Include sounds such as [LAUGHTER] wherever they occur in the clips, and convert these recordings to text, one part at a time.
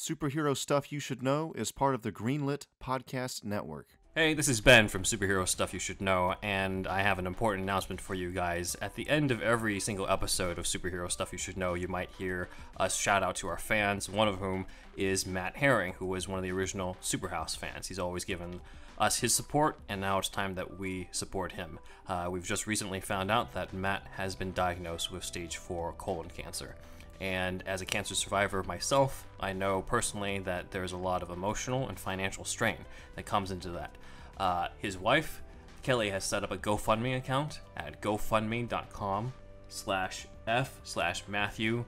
Superhero Stuff You Should Know is part of the Greenlit Podcast Network. Hey, this is Ben from Superhero Stuff You Should Know, and I have an important announcement for you guys. At the end of every single episode of Superhero Stuff You Should Know, you might hear us shout out to our fans, one of whom is Matt Herring, who was one of the original Superhouse fans. He's always given us his support, and now it's time that we support him. Uh, we've just recently found out that Matt has been diagnosed with stage 4 colon cancer. And as a cancer survivor myself, I know personally that there's a lot of emotional and financial strain that comes into that. Uh, his wife, Kelly, has set up a GoFundMe account at gofundme.com slash f slash Matthew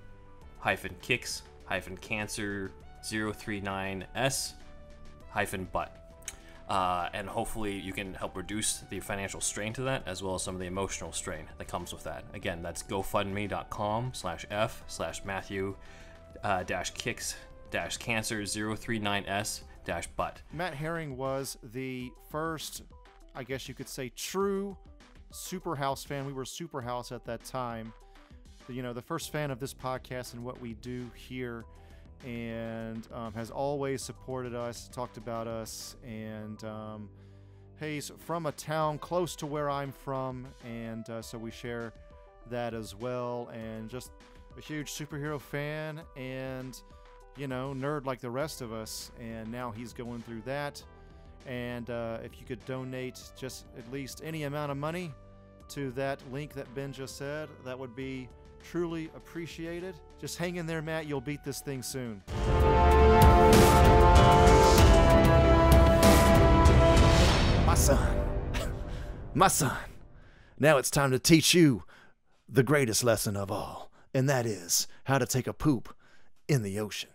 hyphen kicks hyphen cancer 039s hyphen butt. Uh, and hopefully you can help reduce the financial strain to that as well as some of the emotional strain that comes with that again that's gofundme.com slash f slash matthew uh, dash kicks dash cancer 039s dash butt Matt Herring was the first, I guess you could say, true super house fan. We were super house at that time. You know, the first fan of this podcast and what we do here, and um, has always supported us, talked about us, and um, he's from a town close to where I'm from, and uh, so we share that as well. And just a huge superhero fan, and you know, nerd like the rest of us. And now he's going through that. And uh, if you could donate just at least any amount of money to that link that Ben just said, that would be truly appreciated. Just hang in there, Matt. You'll beat this thing soon. My son. [LAUGHS] My son. Now it's time to teach you the greatest lesson of all, and that is how to take a poop in the ocean.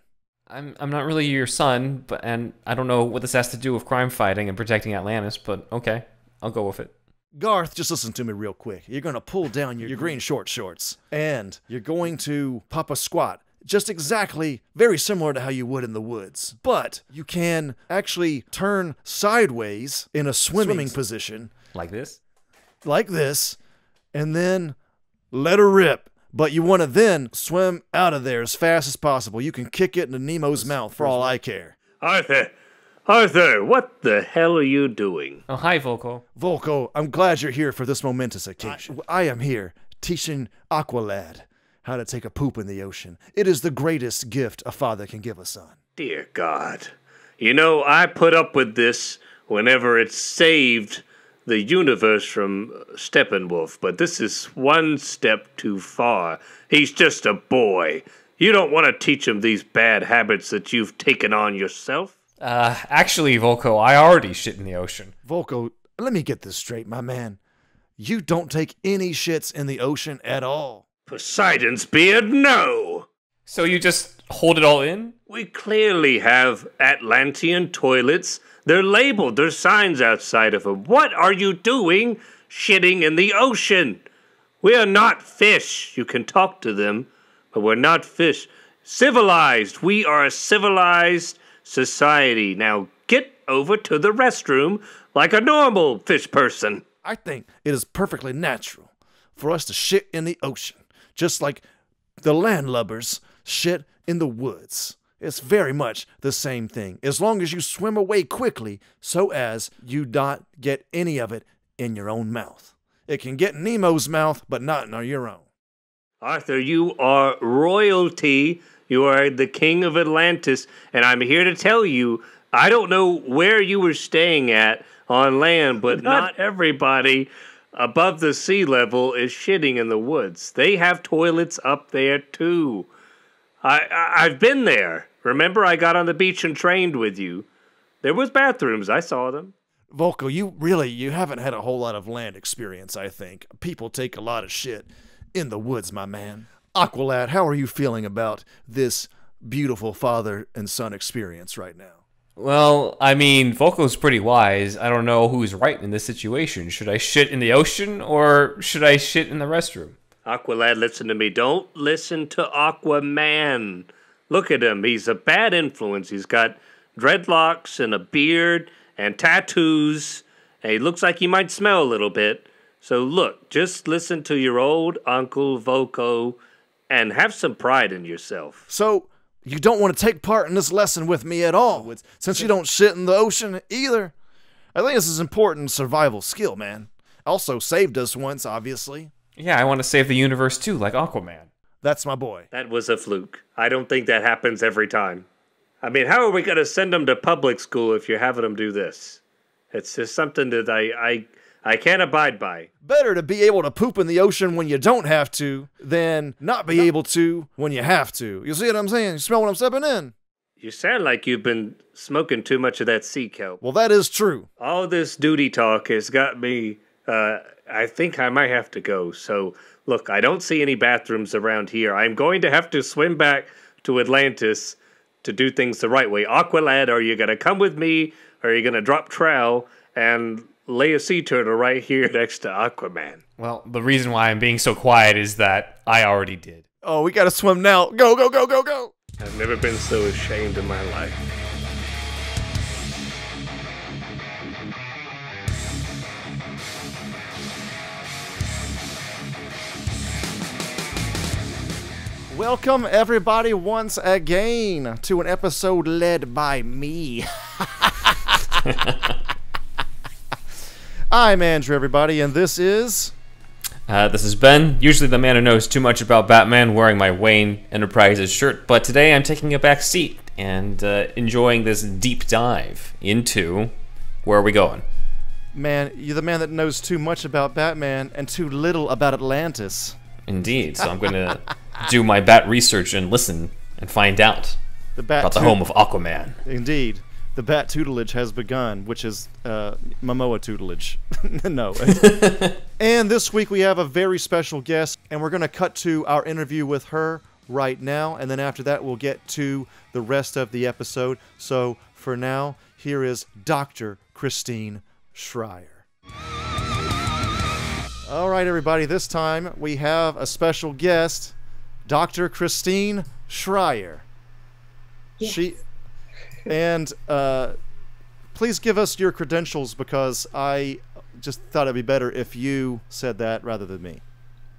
I'm I'm not really your son, but and I don't know what this has to do with crime fighting and protecting Atlantis, but okay, I'll go with it. Garth, just listen to me real quick. You're going to pull down your, your green short shorts and you're going to pop a squat. Just exactly very similar to how you would in the woods. But you can actually turn sideways in a swimming position Like this? like this and then let her rip. But you want to then swim out of there as fast as possible. You can kick it into Nemo's mouth for all I care. Arthur, Arthur, what the hell are you doing? Oh, hi, Vulko. Vulko, I'm glad you're here for this momentous occasion. I, am here teaching Aqualad how to take a poop in the ocean. It is the greatest gift a father can give a son. Dear God. You know, I put up with this whenever it saved the universe from Steppenwolf, but this is one step too far. He's just a boy. You don't want to teach him these bad habits that you've taken on yourself. Uh, actually, Vulko, I already shit in the ocean. Vulko, let me get this straight, my man. You don't take any shits in the ocean at all. Poseidon's beard, no! So you just hold it all in? We clearly have Atlantean toilets. They're labeled, there's signs outside of them. What are you doing shitting in the ocean? We are not fish. You can talk to them, but we're not fish. Civilized. We are a civilized society. Now get over to the restroom like a normal fish person. I think it is perfectly natural for us to shit in the ocean, just like the landlubbers shit in the woods. It's very much the same thing, as long as you swim away quickly so as you not get any of it in your own mouth. It can get in Nemo's mouth, but not in your own. Arthur, you are royalty. You are the king of Atlantis, and I'm here to tell you I don't know where you were staying at on land, but not everybody above the sea level is shitting in the woods. They have toilets up there too. I, I I've been there. Remember, I got on the beach and trained with you. There was bathrooms. I saw them. Vulko, you really you haven't had a whole lot of land experience, I think. People take a lot of shit in the woods, my man. Aqualad, how are you feeling about this beautiful father and son experience right now? Well, I mean, Vulko's pretty wise. I don't know who's right in this situation. Should I shit in the ocean or should I shit in the restroom? Aqualad, listen to me. Don't listen to Aquaman. Look at him. He's a bad influence. He's got dreadlocks and a beard and tattoos. And he looks like he might smell a little bit. So look, just listen to your old Uncle Vulko and have some pride in yourself. So, you don't want to take part in this lesson with me at all, since you don't shit in the ocean either. I think this is important survival skill, man. Also saved us once, obviously. Yeah, I want to save the universe too, like Aquaman. That's my boy. That was a fluke. I don't think that happens every time. I mean, how are we going to send them to public school if you're having them do this? It's just something that I, I, I can't abide by. Better to be able to poop in the ocean when you don't have to than not be able to when you have to. You see what I'm saying? You smell what I'm stepping in? You sound like you've been smoking too much of that sea kelp. Well, that is true. All this duty talk has got me. Uh, I think I might have to go. So, look, I don't see any bathrooms around here. I'm going to have to swim back to Atlantis to do things the right way. Aqualad, are you going to come with me? Or are you going to drop trowel and lay a sea turtle right here [LAUGHS] next to Aquaman? Well, the reason why I'm being so quiet is that I already did. Oh, we gotta swim now. Go, go, go, go, go. I've never been so ashamed in my life. Welcome, everybody, once again to an episode led by me. [LAUGHS] [LAUGHS] I'm Andrew, everybody, and this is. Uh, this is Ben, usually the man who knows too much about Batman, wearing my Wayne Enterprises shirt, but today I'm taking a back seat and uh, enjoying this deep dive into. Where are we going? Man, you're the man that knows too much about Batman and too little about Atlantis. Indeed, so I'm going [LAUGHS] to do my bat research and listen and find out The about the home of Aquaman. Indeed. The bat tutelage has begun, which is uh, Momoa tutelage. [LAUGHS] no. [LAUGHS] and this week we have a very special guest, and we're going to cut to our interview with her right now. And then after that, we'll get to the rest of the episode. So for now, here is Dr. Christine Schreyer. All right, everybody, this time we have a special guest, Dr. Christine Schreyer. She and uh, please give us your credentials because I just thought it'd be better if you said that rather than me.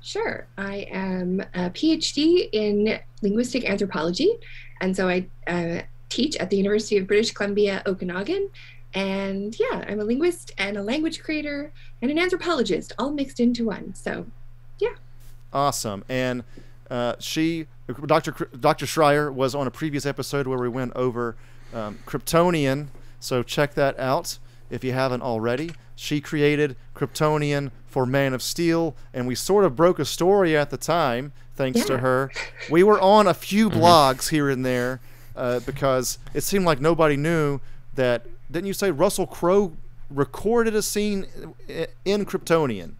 Sure. I am a PhD in linguistic anthropology, and so I uh, teach at the University of British Columbia, Okanagan. And yeah, I'm a linguist and a language creator and an anthropologist, all mixed into one. So, yeah. Awesome. And uh, she, Dr. Dr. Schreyer, was on a previous episode where we went over um, Kryptonian. So check that out if you haven't already. She created Kryptonian for Man of Steel, and we sort of broke a story at the time, thanks to her. We were on a few blogs here and there uh, because it seemed like nobody knew that. Didn't you say Russell Crowe recorded a scene in Kryptonian?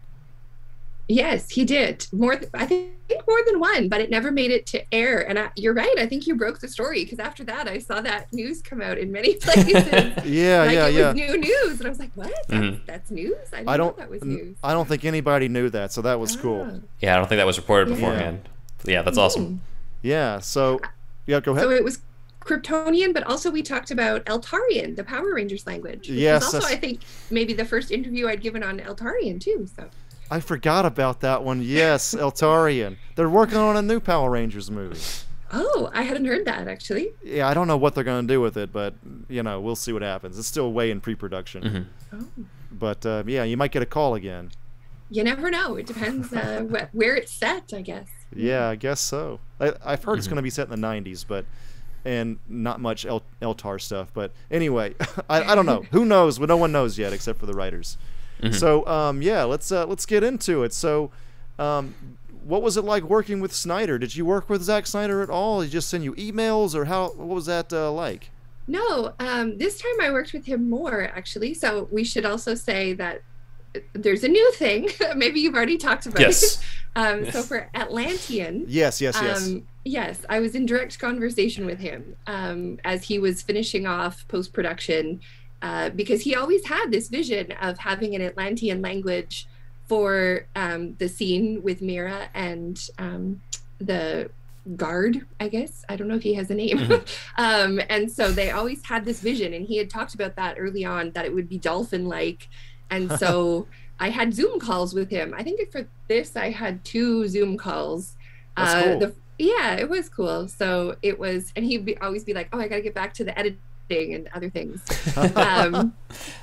Yes, he did. More, th- I think more than one, but it never made it to air. And I, you're right. I think you broke the story because after that, I saw that news come out in many [LAUGHS] places. [LAUGHS] Yeah, like yeah, it yeah. was new news, and I was like, "What? That's, Mhm. that's news? I didn't I don't. know that was news." I don't think anybody knew that, so that was cool. Ah. Yeah, I don't think that was reported Yeah. beforehand. Yeah, that's awesome. Yeah. So, yeah. Go ahead. So it was Kryptonian, but also we talked about Eltarian, the Power Rangers language. which Yes, was also that's- I think maybe the first interview I'd given on Eltarian too. So I forgot about that one. Yes, [LAUGHS] Eltarian. They're working on a new Power Rangers movie. oh, I hadn't heard that actually. Yeah, I don't know what they're going to do with it, but you know, we'll see what happens. It's still way in pre-production. Mhm. Oh. But uh, yeah, you might get a call again. You never know. It depends uh, [LAUGHS] wh- where it's set, I guess. Yeah, I guess so. I, I've heard it's Mhm. going to be set in the '90s, but and not much El- Eltar stuff. But anyway, [LAUGHS] I, I don't know. Who knows? Well, no one knows yet, except for the writers. Mhm. So um, yeah, let's uh, let's get into it. So, um, what was it like working with Snyder? Did you work with Zack Snyder at all? Did he just send you emails, or how? What was that uh, like? No, um, this time I worked with him more actually. So we should also say that there's a new thing. [LAUGHS] Maybe you've already talked about Yes. it. [LAUGHS] Um, So for Atlantean, Yes, yes, yes. Um, yes, I was in direct conversation with him um, as he was finishing off post production uh, because he always had this vision of having an Atlantean language for um, the scene with Mera and um, the guard, I guess. I don't know if he has a name. Mhm. [LAUGHS] um, and so they always had this vision, and he had talked about that early on that it would be dolphin like. And [LAUGHS] so I had Zoom calls with him. I think for this, I had two Zoom calls. That's Uh, cool. the, yeah, it was cool. So it was, and he'd be, always be like, "Oh, I got to get back to the editing and other things." [LAUGHS] um,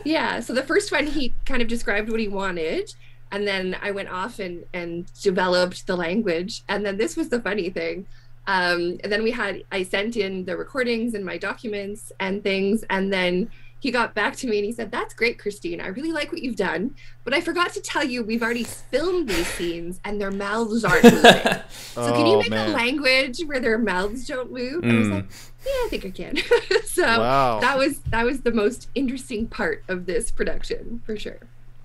yeah. So the first one, he kind of described what he wanted, and then I went off and and developed the language. And then this was the funny thing. Um, and then we had I sent in the recordings and my documents and things, and then he got back to me and he said, That's great, Christine. I really like what you've done. But I forgot to tell you, we've already filmed these scenes and their mouths aren't [LAUGHS] moving. so can you Oh, make man. a language where their mouths don't move? I was Mm. like, Yeah, I think I can. [LAUGHS] so Wow. that was that was the most interesting part of this production for sure.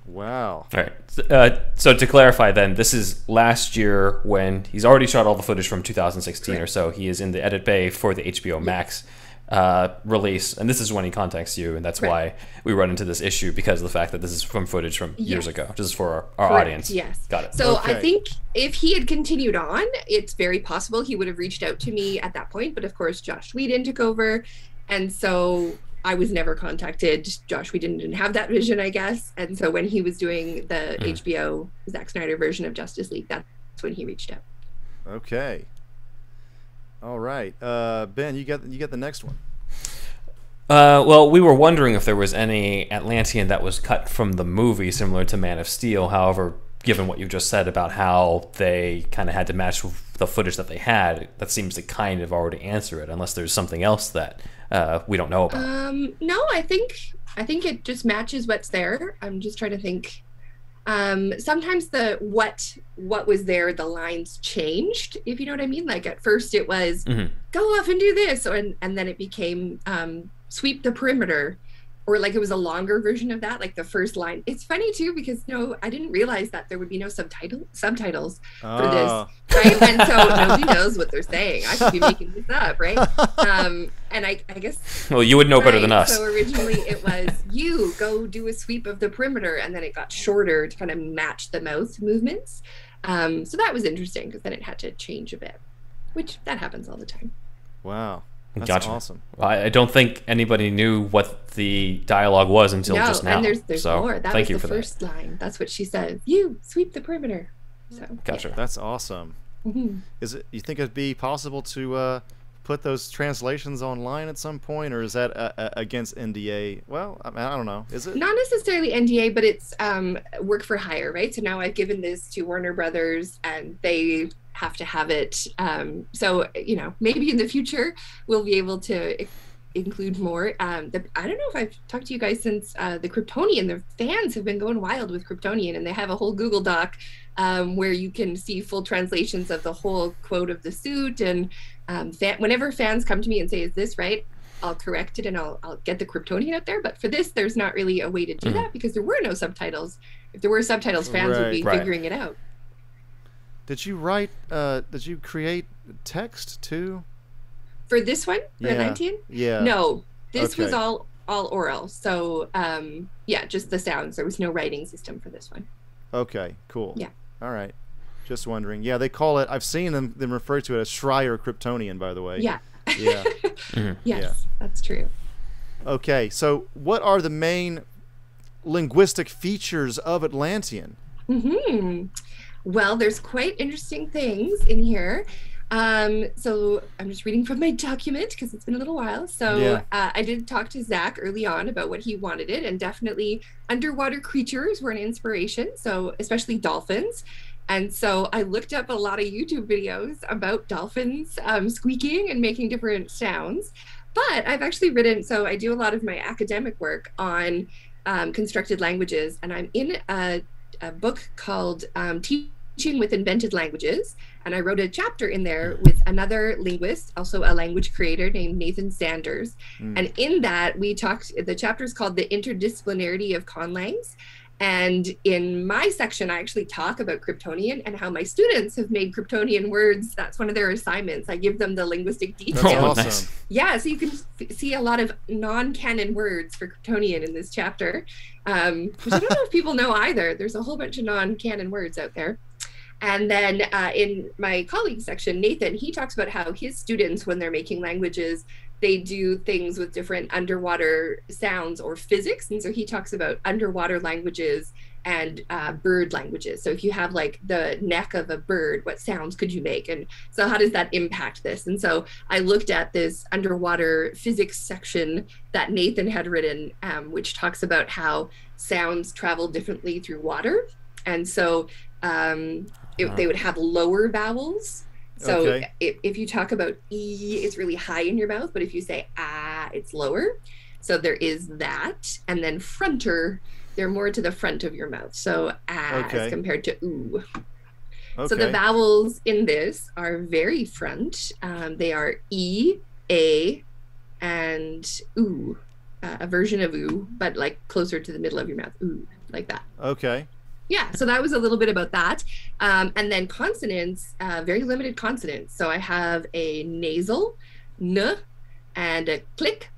Wow. All right. Uh, so to clarify, then this is last year when he's already shot all the footage from 2016 or so. He is in the edit bay for the HBO Max uh, release, and this is when he contacts you, and that's Correct. why we run into this issue because of the fact that this is from footage from years ago. This is for our, our Correct, audience. Yes. Got it. So I think if he had continued on, it's very possible he would have reached out to me at that point. But of course, Joss Whedon took over. And so I was never contacted. Joss Whedon didn't have that vision, I guess. And so when he was doing the Mm. HBO Zack Snyder version of Justice League, that's when he reached out. Okay. All right. Uh, ben, you got you got the next one. Uh, well, we were wondering if there was any Atlantean that was cut from the movie, similar to Man of Steel. However, given what you just said about how they kind of had to match the footage that they had, that seems to kind of already answer it, unless there's something else that uh, we don't know about. Um, no, I think I think it just matches what's there. I'm just trying to think. Um, sometimes the what what was there, the lines changed. If you know what I mean. Like at first it was Mhm. go off and do this, and and then it became um, sweep the perimeter, or like it was a longer version of that. Like the first line. It's funny too because no, I didn't realize that there would be no subtitle subtitles for this Ah. right? And so nobody knows what they're saying. I could be making this up, right? [LAUGHS] Um, and I, I guess well, you would know better than us. So originally it was you go do a sweep of the perimeter, and then it got shorter to kind of match the mouth movements. Um, so that was interesting because then it had to change a bit, which that happens all the time. Wow. That's Gotcha. awesome. I I don't think anybody knew what the dialogue was until no, just now. and there's there's so more. That thank was you the for first line. That's what she says. You sweep the perimeter. So that. Gotcha. That's awesome. mhm. Is it? You think it'd be possible to uh, put those translations online at some point, or is that uh, uh, against NDA? Well, I, mean, I don't know. Is it? not necessarily NDA, but it's um, work for hire, right? So now I've given this to Warner Brothers, and they have to have it. Um, so you know, maybe in the future we'll be able to include more. Um, the, I don't know if I've talked to you guys since uh, the Kryptonian. The fans have been going wild with Kryptonian, and they have a whole Google Doc um, where you can see full translations of the whole quote of the suit. And um, fan, whenever fans come to me and say, "Is this right?" I'll correct it and I'll, I'll get the Kryptonian out there. But for this, there's not really a way to do Mhm. that because there were no subtitles. If there were subtitles, fans would be Right. Right. figuring it out. Did you write? Uh, did you create text too? For this one, for Yeah. Atlantean, Yeah. no, this was all all oral. So um, yeah, just the sounds. There was no writing system for this one. Okay. Cool. Yeah. All right. Just wondering. Yeah, they call it. I've seen them them refer to it as Schreyer Kryptonian. By the way. Yeah. Yeah. [LAUGHS] Mhm. Yes, Yeah. that's true. Okay. So, what are the main linguistic features of Atlantean? hmm Well, there's quite interesting things in here. Um, so I'm just reading from my document because it's been a little while. So Yeah. uh, I did talk to Zack early on about what he wanted it, and definitely underwater creatures were an inspiration. So especially dolphins. And so I looked up a lot of YouTube videos about dolphins um, squeaking and making different sounds. But I've actually written, so I do a lot of my academic work on um, constructed languages, and I'm in a a book called um, Teaching with Invented Languages. And I wrote a chapter in there with another linguist, also a language creator named Nathan Sanders. Mm. And in that, we talked, the chapter is called The Interdisciplinarity of Conlangs. And in my section, I actually talk about Kryptonian and how my students have made Kryptonian words. That's one of their assignments. I give them the linguistic [LAUGHS] details. That's Oh, awesome. nice. Yeah, so you can f- see a lot of non-canon words for Kryptonian in this chapter, um, which I don't know if people know either. There's a whole bunch of non-canon words out there. And then uh, in my colleague section, Nathan, he talks about how his students, when they're making languages, they do things with different underwater sounds or physics. And so he talks about underwater languages and uh, bird languages. So if you have like the neck of a bird, what sounds could you make? And so how does that impact this? And so I looked at this underwater physics section that Nathan had written, um, which talks about how sounds travel differently through water. And so um, it, they would have lower vowels. So Okay. if, if you talk about E, it's really high in your mouth, but if you say ah, it's lower. So there is that. And then fronter, they're more to the front of your mouth. So ah Okay. as compared to ooh. Okay. So the vowels in this are very front. Um, they are E, A, and ooh, uh, a version of ooh, but like closer to the middle of your mouth, ooh, like that. okay. Yeah, so that was a little bit about that. Um, and then consonants, uh, very limited consonants. So I have a nasal, n, and a click,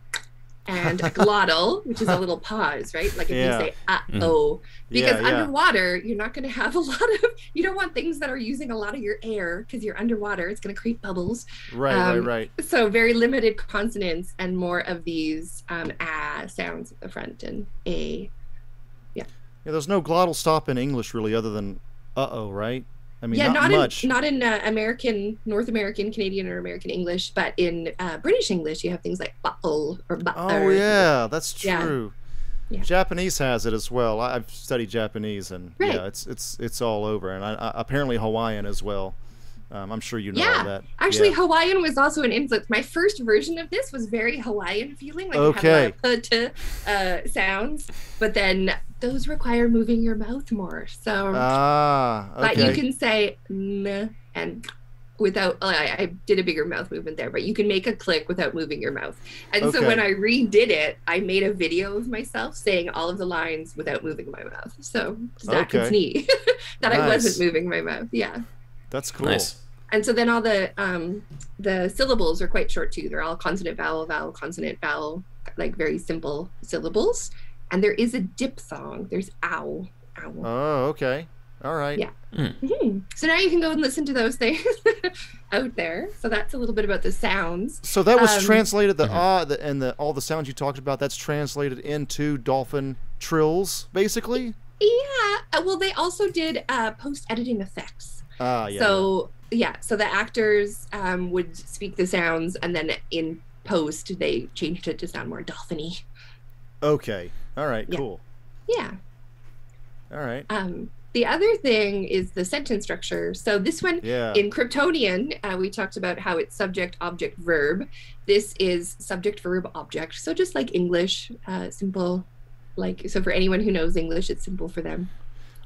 and a glottal, which is a little [LAUGHS] pause, right? Like if Yeah. you say uh oh, because Yeah, yeah. underwater you're not going to have a [LAUGHS] lot of. You don't want things that are using a lot of your air because you're underwater. It's going to create bubbles. Right, um, right, right. So very limited consonants and more of these um, ah sounds at the front and a. Yeah, there's no glottal stop in English really, other than uh oh, right? I mean, yeah, not, not, much. in not in uh, American, North American, Canadian, or American English, but in uh, British English, you have things like buckle or oh yeah, that's true. Yeah. Japanese has it as well. I, I've studied Japanese, and Right. yeah, it's it's it's all over, and I, I, apparently Hawaiian as well. Um, I'm sure you know Yeah, that. Actually, Yeah. Hawaiian was also an influence. My first version of this was very Hawaiian feeling, like Okay. it had a p- t uh, sounds, but then those require moving your mouth more. So, ah, okay. but you can say n and without. I, I did a bigger mouth movement there, but you can make a click without moving your mouth. And so when I redid it, I made a video of myself saying all of the lines without moving my mouth. So Zack Okay. can see [LAUGHS] that I wasn't moving my mouth. Yeah. That's cool. Nice. And so then all the um the syllables are quite short too. They're all consonant vowel vowel consonant vowel like very simple syllables. And there is a diphthong. There's ow ow. Oh, okay. All right. Yeah. Mhm. So now you can go and listen to those things [LAUGHS] out there. So that's a little bit about the sounds. So that was Um, translated the ah the, and the all the sounds you talked about. That's translated into dolphin trills, basically. Yeah. uh, Well, they also did uh, post editing effects. Ah, yeah. so yeah. so the actors um, would speak the sounds, and then in post they changed it to sound more dolphiny. Okay. All right. Yeah. Cool. Yeah. All right. Um, the other thing is the sentence structure. So this one Yeah. in Kryptonian, uh, we talked about how it's subject, object, verb. This is subject, verb, object. So just like English, uh, simple. Like so, for anyone who knows English, it's simple for them.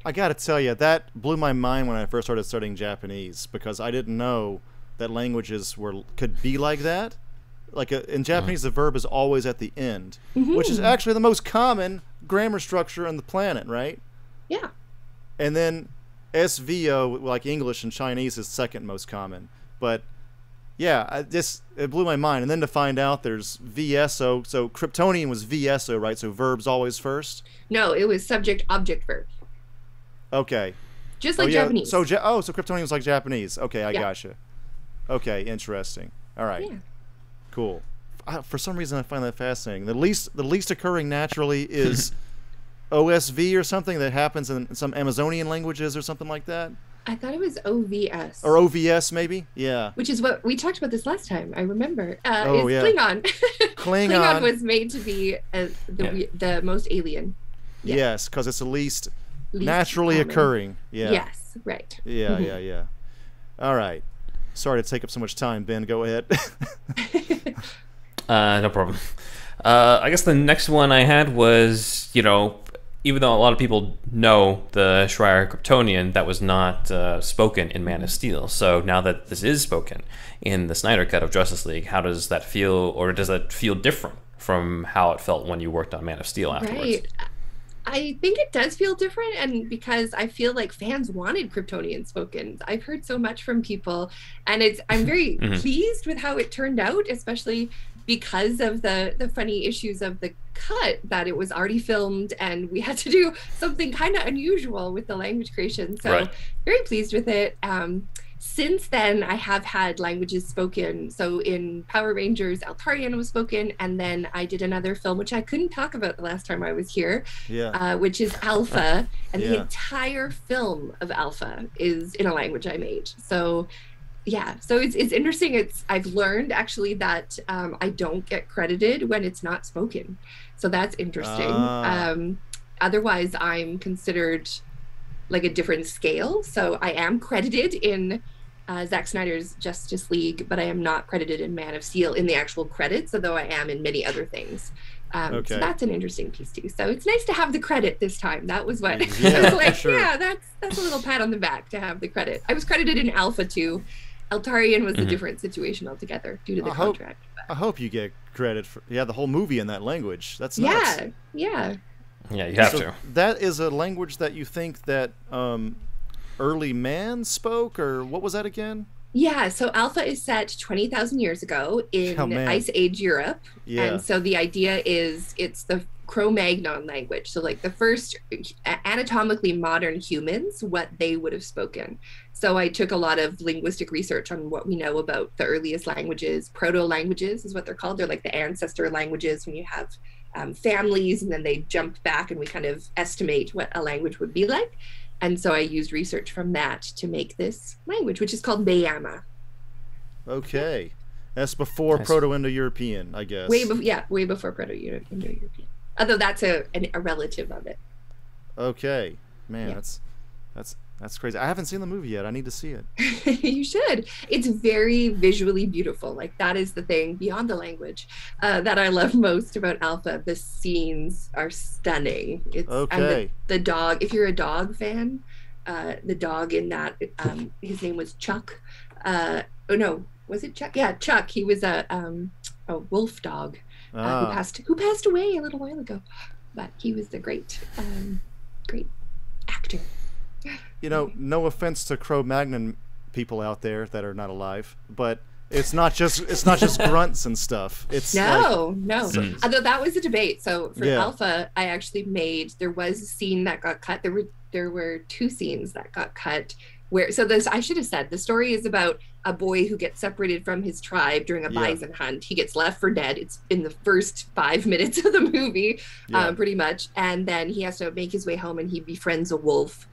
I got to tell you, that blew my mind when I first started studying Japanese because I didn't know that languages were could be like that. Like a, in Japanese, the verb is always at the end, mm-hmm. which is actually the most common grammar structure on the planet, right? Yeah. And then SVO, like English and Chinese, is second most common. But yeah, I just it blew my mind. And then to find out there's VSO, so Kryptonian was VSO, right? So verbs always first. No, it was subject, object, verb, Okay. just oh like yeah. Japanese. So oh, so Kryptonian was like Japanese. Okay, I Yeah. gotcha. Okay, interesting. All right, yeah. Cool. I, for some reason, I find that fascinating. The least the least occurring naturally [LAUGHS] is OSV or something that happens in some Amazonian languages or something like that, I thought it was OVS. or OVS maybe. Yeah. which is what we talked about this last time. I remember. Uh, Oh, is yeah. Klingon. [LAUGHS] Klingon. Klingon was made to be uh, the Yeah. the most alien. Yeah. Yes, because it's the least, least naturally common. occurring. Yeah. Yes, right. Yeah, Mhm. yeah, yeah. All right. Sorry to take up so much time, Ben. Go ahead. [LAUGHS] Uh, no problem. Uh, I guess the next one I had was, you know, even though a lot of people know the Schreyer Kryptonian, that was not uh, spoken in Man of Steel. So now that this is spoken in the Snyder Cut of Justice League, how does that feel, or does that feel different from how it felt when you worked on Man of Steel afterwards? Right. I think it does feel different, and because I feel like fans wanted Kryptonian spoken. I've heard so much from people, and it's I'm very [LAUGHS] Mhm. pleased with how it turned out, especially because of the the funny issues of the cut that it was already filmed, and we had to do something kind of unusual with the language creation. So Right. very pleased with it. Um, since then, I have had languages spoken. So in Power Rangers, Eltarian was spoken, and then I did another film which I couldn't talk about the last time I was here, Yeah. uh, which is Alpha, [LAUGHS] and the entire film of Alpha is in a language I made. So yeah, so it's it's interesting. It's I've learned actually that um, I don't get credited when it's not spoken, so that's interesting. Ah. Um, otherwise, I'm considered like a different scale. So I am credited in uh, Zack Snyder's Justice League, but I am not credited in Man of Steel in the actual credits, although I am in many other things. Um, Okay. So that's an interesting piece too. So it's nice to have the credit this time. That was what Yeah, [LAUGHS] I was like. sure. Yeah, that's that's a little pat on the back to have the credit. I was credited in Alpha too. Eltarian was a Mhm. different situation altogether due to the I hope- contract. I hope you get credit for yeah the whole movie in that language. That's Yeah, nuts. yeah. Yeah, you have so to. That is a language that you think that um, early man spoke, or what was that again? Yeah, so Alpha is set 20,000 years ago in Oh. Ice Age Europe. Yeah. And so the idea is it's the Cro Magnon language. So, like the first anatomically modern humans, what they would have spoken. So, I took a lot of linguistic research on what we know about the earliest languages. Proto languages is what they're called. They're like the ancestor languages when you have um, families and then they jump back and we kind of estimate what a language would be like. And so I used research from that to make this language, which is called Bayama. Okay. That's before Nice. Proto-Indo-European, I guess. Way before, yeah, way before Proto-Indo-European. Although that's a an, a relative of it. Okay. Man, Yeah. that's that's that's crazy. I haven't seen the movie yet. I need to see it. [LAUGHS] you should. It's very visually beautiful. Like that is the thing beyond the language uh, that I love most about Alpha. The scenes are stunning. It's and Okay. the, the dog. If you're a dog fan, uh, the dog in that um, his name was Chuck. Uh, oh no, was it Chuck? Yeah, Chuck. He was a um, a wolf dog uh, who Ah, passed who passed away a little while ago, but he was the great um, great actor. You know, no offense to Cro-Magnon people out there that are not alive, but it's not just it's not just [LAUGHS] grunts and stuff. It's like No, no. Mm. Although that was a debate. So for Yeah. Alpha, I actually made there was a scene that got cut. There were there were two scenes that got cut where so this I should have said the story is about a boy who gets separated from his tribe during a Yeah. bison hunt. He gets left for dead. It's in the first five [LAUGHS] minutes of the movie, yeah. um, pretty much. And then he has to make his way home and he befriends a wolf.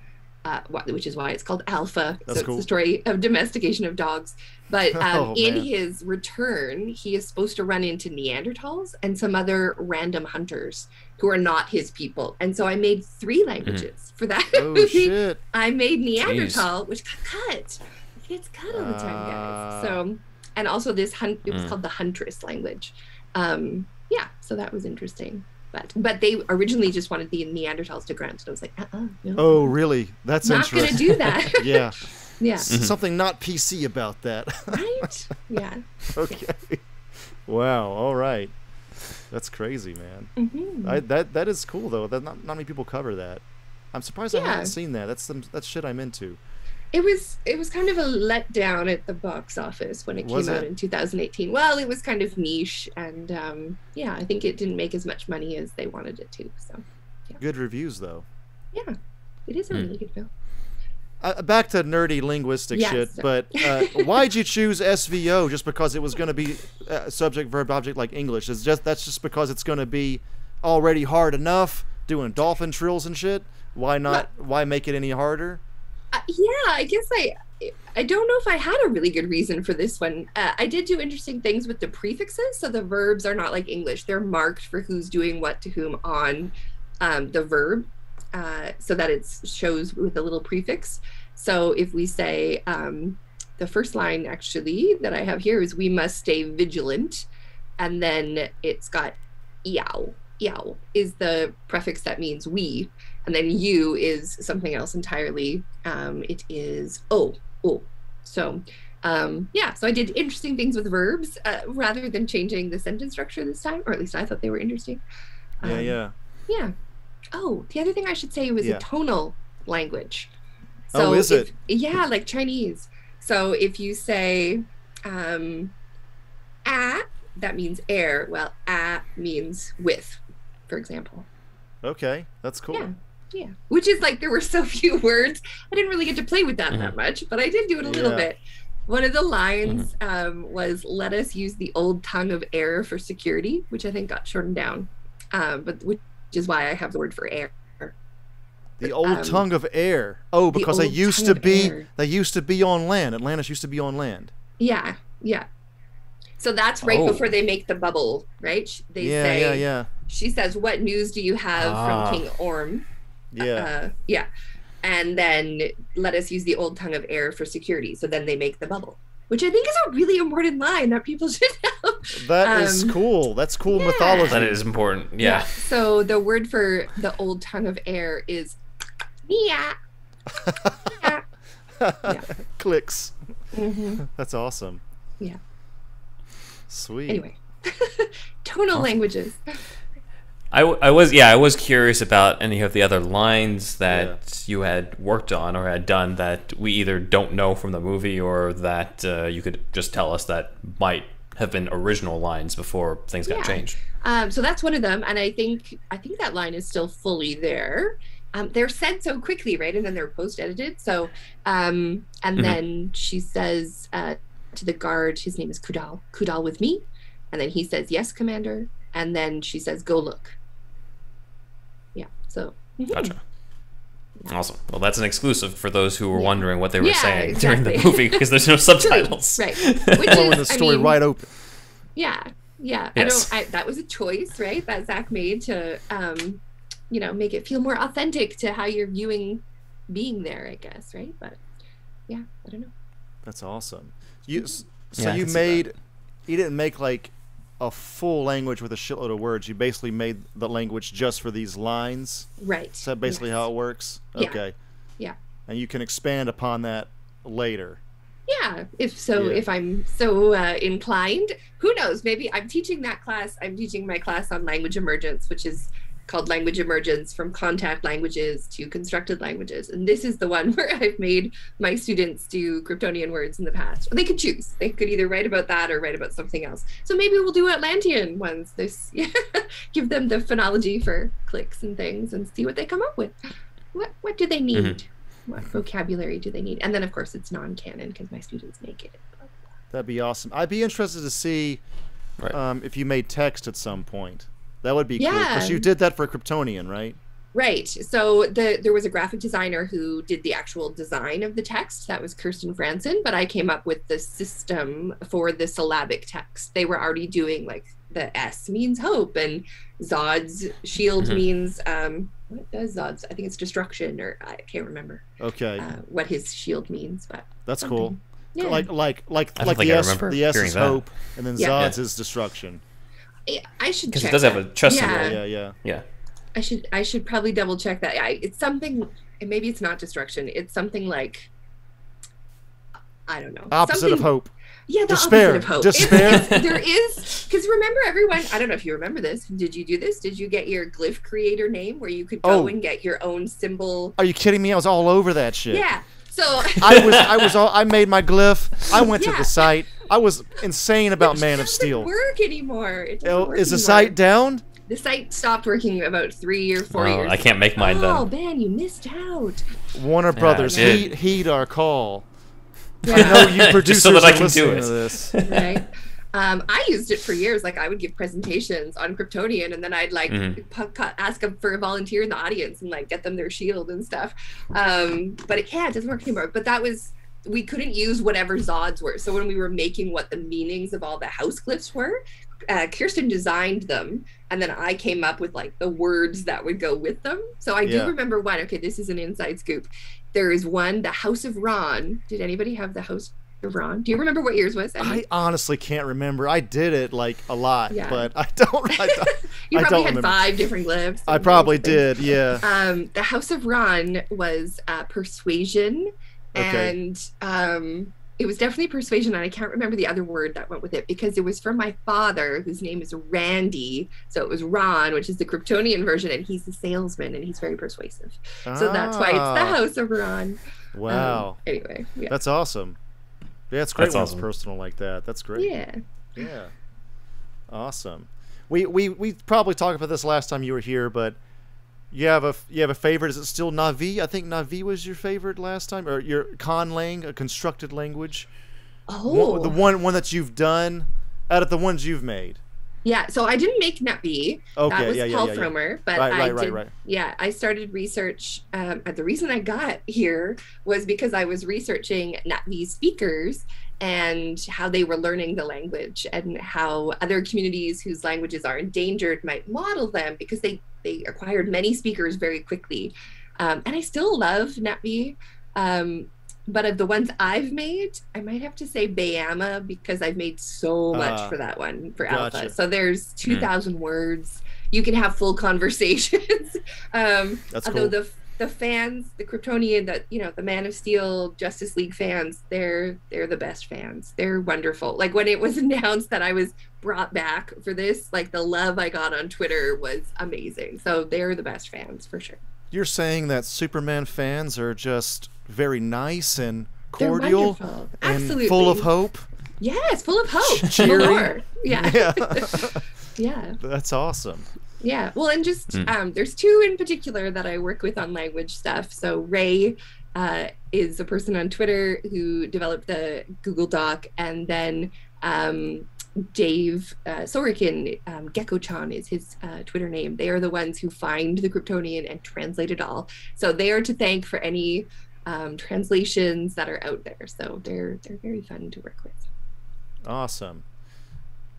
Uh, which is why it's called Alpha. That's so cool. it's the story of domestication of dogs. But [LAUGHS] um, Oh, in his return, he is supposed to run into Neanderthals and some other random hunters who are not his people. And so I made three languages for that oh movie. [LAUGHS] shit. I made Neanderthal, which got cut. It gets cut all the time, Ah. guys. So, and also this hunt. It was Mm. called the Huntress language. Um, yeah, so that was interesting. But but they originally just wanted the Neanderthals to grunt, and I was like, uh, uh no, Oh, really? That's not gonna interesting. do that. [LAUGHS] yeah. [LAUGHS] yeah, S- Something not PC about that. [LAUGHS] right. Yeah. okay. Wow. All right. That's crazy, man. hmm I, that that is cool though. That not, not many people cover that. I'm surprised I haven't seen that. That's some that's shit I'm into. It was it was kind of a letdown at the box office when it Was came out in 2018 well it was kind of niche and um yeah i think it didn't make as much money as they wanted it to so Good reviews though. yeah it is a Hmm. really good film Uh, back to nerdy linguistic Yes. shit, but uh, [LAUGHS] why'd you choose SVO just because it was going to be uh, subject verb object like English? Is just that's just because it's going to be already hard enough doing dolphin trills and shit. Why not? Why make it any harder? Yeah i guess i i don't know if i had a really good reason for this one. Uh, i did do interesting things with the prefixes so the verbs are not like english. They're marked for who's doing what to whom on um, the verb uh, so that it shows with a little prefix. So if we say um, the first line actually that i have here is we must stay vigilant and then it's got yow yow is the prefix that means we and then you is something else entirely. Um, it is oh oh. So um, yeah so i did interesting things with verbs uh, rather than changing the sentence structure this time or at least i thought they were interesting. Yeah, Um, yeah. yeah. Oh the other thing i should say was Yeah. a tonal language. Oh, is if- it? yeah like chinese. So if you say um ah that means air. Well ah means with for example. Okay, that's cool. yeah Yeah, which is like there were so [LAUGHS] few words. I didn't really get to play with that mm-hmm. that much, but I did do it a little yeah. bit. One of the lines mm-hmm. um, was, "Let us use the old tongue of air for security," which I think got shortened down, um, but which is why I have the word for air. The old um, tongue of air. Oh, because the they used to be air. they used to be on land. Atlantis used to be on land. Yeah, yeah. So that's right oh. before they make the bubble, right? They yeah, say, yeah, yeah. She says, "What news do you have ah. from King Orm?" Yeah, uh, yeah. And then let us use the old tongue of air for security. So then they make the bubble, which I think is a really important line that people [LAUGHS] should know. That um, is cool. That's cool yeah. mythology. That is important. Yeah. yeah. So the word for the old tongue of air is yeah. [LAUGHS] yeah. Clicks. Mm-hmm. That's awesome. Yeah. Sweet. Anyway, [LAUGHS] tonal awesome. languages. I, I was yeah I was curious about any of the other lines that yeah. you had worked on or had done that we either don't know from the movie or that uh, you could just tell us that might have been original lines before things got yeah. changed. Um, so that's one of them, and I think I think that line is still fully there. Um, they're said so quickly, right? And then they're post edited. So, um, and mm-hmm. then she says uh, to the guard, his name is Kudal, Kudal with me. And then he says, Yes, Commander. And then she says, Go look. Yeah. So, mm-hmm. gotcha. Awesome. Well, that's an exclusive for those who were yeah. wondering what they were yeah, saying exactly. during the movie because there's no [LAUGHS] subtitles. right. [LAUGHS] Which Blowing the story I mean, wide open. Yeah. Yeah. Yes. I don't. I, that was a choice, right? That Zack made to um, you know make it feel more authentic to how you're viewing being there i guess right but yeah i don't know that's awesome you so yeah, you made you didn't make like a full language with a shitload of words. You basically made the language just for these lines? Right. Is that basically yes. how it works? Okay. Yeah. yeah. And you can expand upon that later. Yeah if so yeah. if i'm so uh, inclined. Who knows? Maybe i'm teaching that class i'm teaching my class on language emergence which is called Language Emergence from contact languages to constructed languages. And this is the one [LAUGHS] where I've made my students do Kryptonian words in the past. They could choose. They could either write about that or write about something else. So maybe we'll do Atlantean ones. This [LAUGHS] give them the phonology for clicks and things and see what they come up with. What what do they need? Mm-hmm. What vocabulary do they need? And then of course it's non-canon because my students make it. That'd be awesome. I'd be interested to see right. um, if you made text at some point. That would be yeah. cool because you did that for Kryptonian, right? Right. So the there was a graphic designer who did the actual design of the text. That was Kirsten Franson, but I came up with the system for the syllabic text. They were already doing like the S means hope and Zod's shield mm-hmm. means um what does Zod's? I think it's destruction or I can't remember. Okay. Uh, what his shield means, but that's something. cool. Yeah. Like like like like the S the S is that. hope and then yeah. Zod's yeah. is destruction. I should because it does have a chest yeah. symbol. Yeah, yeah, yeah. I should I should probably double check that. I, it's something. Maybe it's not destruction. It's something like I don't know. Opposite something, of hope. Yeah, the Despair. opposite of hope. Despair. It's, [LAUGHS] it's, there is because remember everyone. I don't know if you remember this. Did you do this? Did you get your glyph creator name where you could go oh. and get your own symbol? Are you kidding me? I was all over that shit. Yeah. So I was I was all, I made my glyph. I went yeah. to the site. I was insane about Man of Steel. Work anymore? It oh, work is the site down? The site stopped working about three or four oh, years. I can't make mine. though. Oh, Ben, you missed out. Warner Brothers, heed, heed our call. Yeah. I know you [LAUGHS] producers so that I can do it. this. [LAUGHS] Right. Um, I used it for years. Like I would give presentations on Kryptonian, and then I'd like mm-hmm. ask for a volunteer in the audience and like get them their shield and stuff. Um, but it can't. It doesn't work anymore. But that was we couldn't use whatever Zods were. So when we were making what the meanings of all the house glyphs were, uh, Kirsten designed them, and then I came up with like the words that would go with them. So I yeah. do remember one. Okay, this is an inside scoop. There is one, the House of Ron. Did anybody have the House Ron? Do you remember what yours was? I honestly can't remember. I did it like a lot, yeah. but I don't. I don't [LAUGHS] you probably had remember. five different glyphs. I probably did. Yeah. Um, the House of Ron was uh, persuasion Okay. And um, it was definitely persuasion. And I can't remember the other word that went with it because it was from my father, whose name is Randy. So it was Ron, which is the Kryptonian version, and he's the salesman and he's very persuasive. Ah. So that's why it's the ah. House of Ron. Wow. Um, anyway, yeah. That's awesome. Yeah, it's great that's when awesome. it's personal like that. That's great. Yeah. Yeah. Awesome. We we we probably talked about this last time you were here, but You have a you have a favorite? Is it still Navi? I think Navi was your favorite last time, or your conlang, a constructed language. Oh, One- the oh. one one that you've done out of the ones you've made. Yeah, so I didn't make Navi. Okay, that was yeah, Paul yeah, yeah. Frommer, but Right, I right, did. right. Yeah, I started research. Um, the reason I got here was because I was researching Navi speakers and how they were learning the language and how other communities whose languages are endangered might model them because they they acquired many speakers very quickly. Um, and I still love Navi. Um, but of the ones I've made, I might have to say Beama because I've made so much Ah, for that one for gotcha. Alpha. So there's 2,000 words. You can have full conversations. [LAUGHS] um, That's although cool. the the fans, the Kryptonian, that you know the Man of Steel, Justice League fans, they're they're the best fans. They're wonderful. Like when it was [LAUGHS] announced that I was brought back for this, like the love I got on Twitter was amazing. So they're the best fans for sure. You're saying that Superman fans are just very nice and cordial and Absolutely. full of hope. Yes, full of hope. Cheery. [LAUGHS] Yeah. Yeah, [LAUGHS] yeah. that's awesome. Yeah. Well, and just Mm. um, there's two in particular that I work with on language stuff. So Ray uh, is a person on Twitter who developed the Google Doc, and then um, Dave uh, Sorokin, um, Gecko-chan is his uh, Twitter name. They are the ones who find the Kryptonian and translate it all. So they are to thank for any um, translations that are out there. So they're they're very fun to work with. Awesome.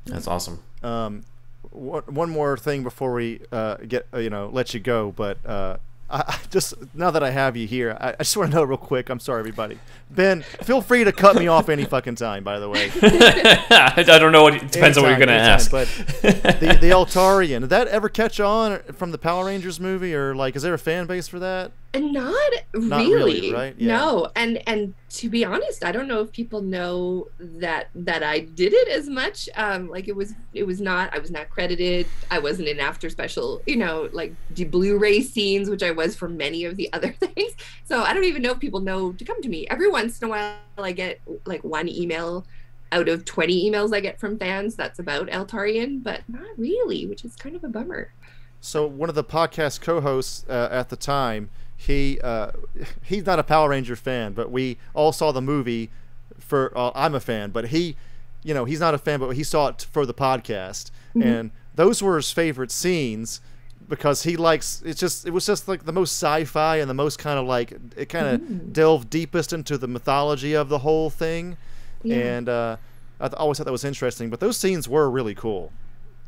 That's awesome. Um, one one more thing before we uh, get uh, you know let you go, but uh, I, I just now that I have you here, I, I just want to know real quick. I'm sorry, everybody. Ben, feel free to cut me off any fucking time. By the way, [LAUGHS] [LAUGHS] I don't know what it depends on what you're gonna ask. But the the Eltarian, did that ever catch on from the Power Rangers movie, or like, is there a fan base for that? And not, Not really, really, right? Yeah. No, and and to be honest, I don't know if people know that that I did it as much. Um, like it was, it was not. I was not credited. I wasn't in after special, you know, like the Blu-ray scenes, which I was for many of the [LAUGHS] other things. So I don't even know if people know to come to me. Every once in a while, I get like one email out of 20 emails I get from fans that's about Eltarian, but not really, which is kind of a bummer. So one of the podcast co-hosts uh, at the time, he uh, he's not a Power Ranger fan, but we all saw the movie. For uh, I'm a fan, but he, you know, he's not a fan, but he saw it for the podcast, and those were his favorite scenes because he likes it's just it was just like the most sci-fi and the most kind of like it kind of delved deepest into the mythology of the whole thing, Yeah. and uh, I th- always thought that was interesting. But those scenes were really cool.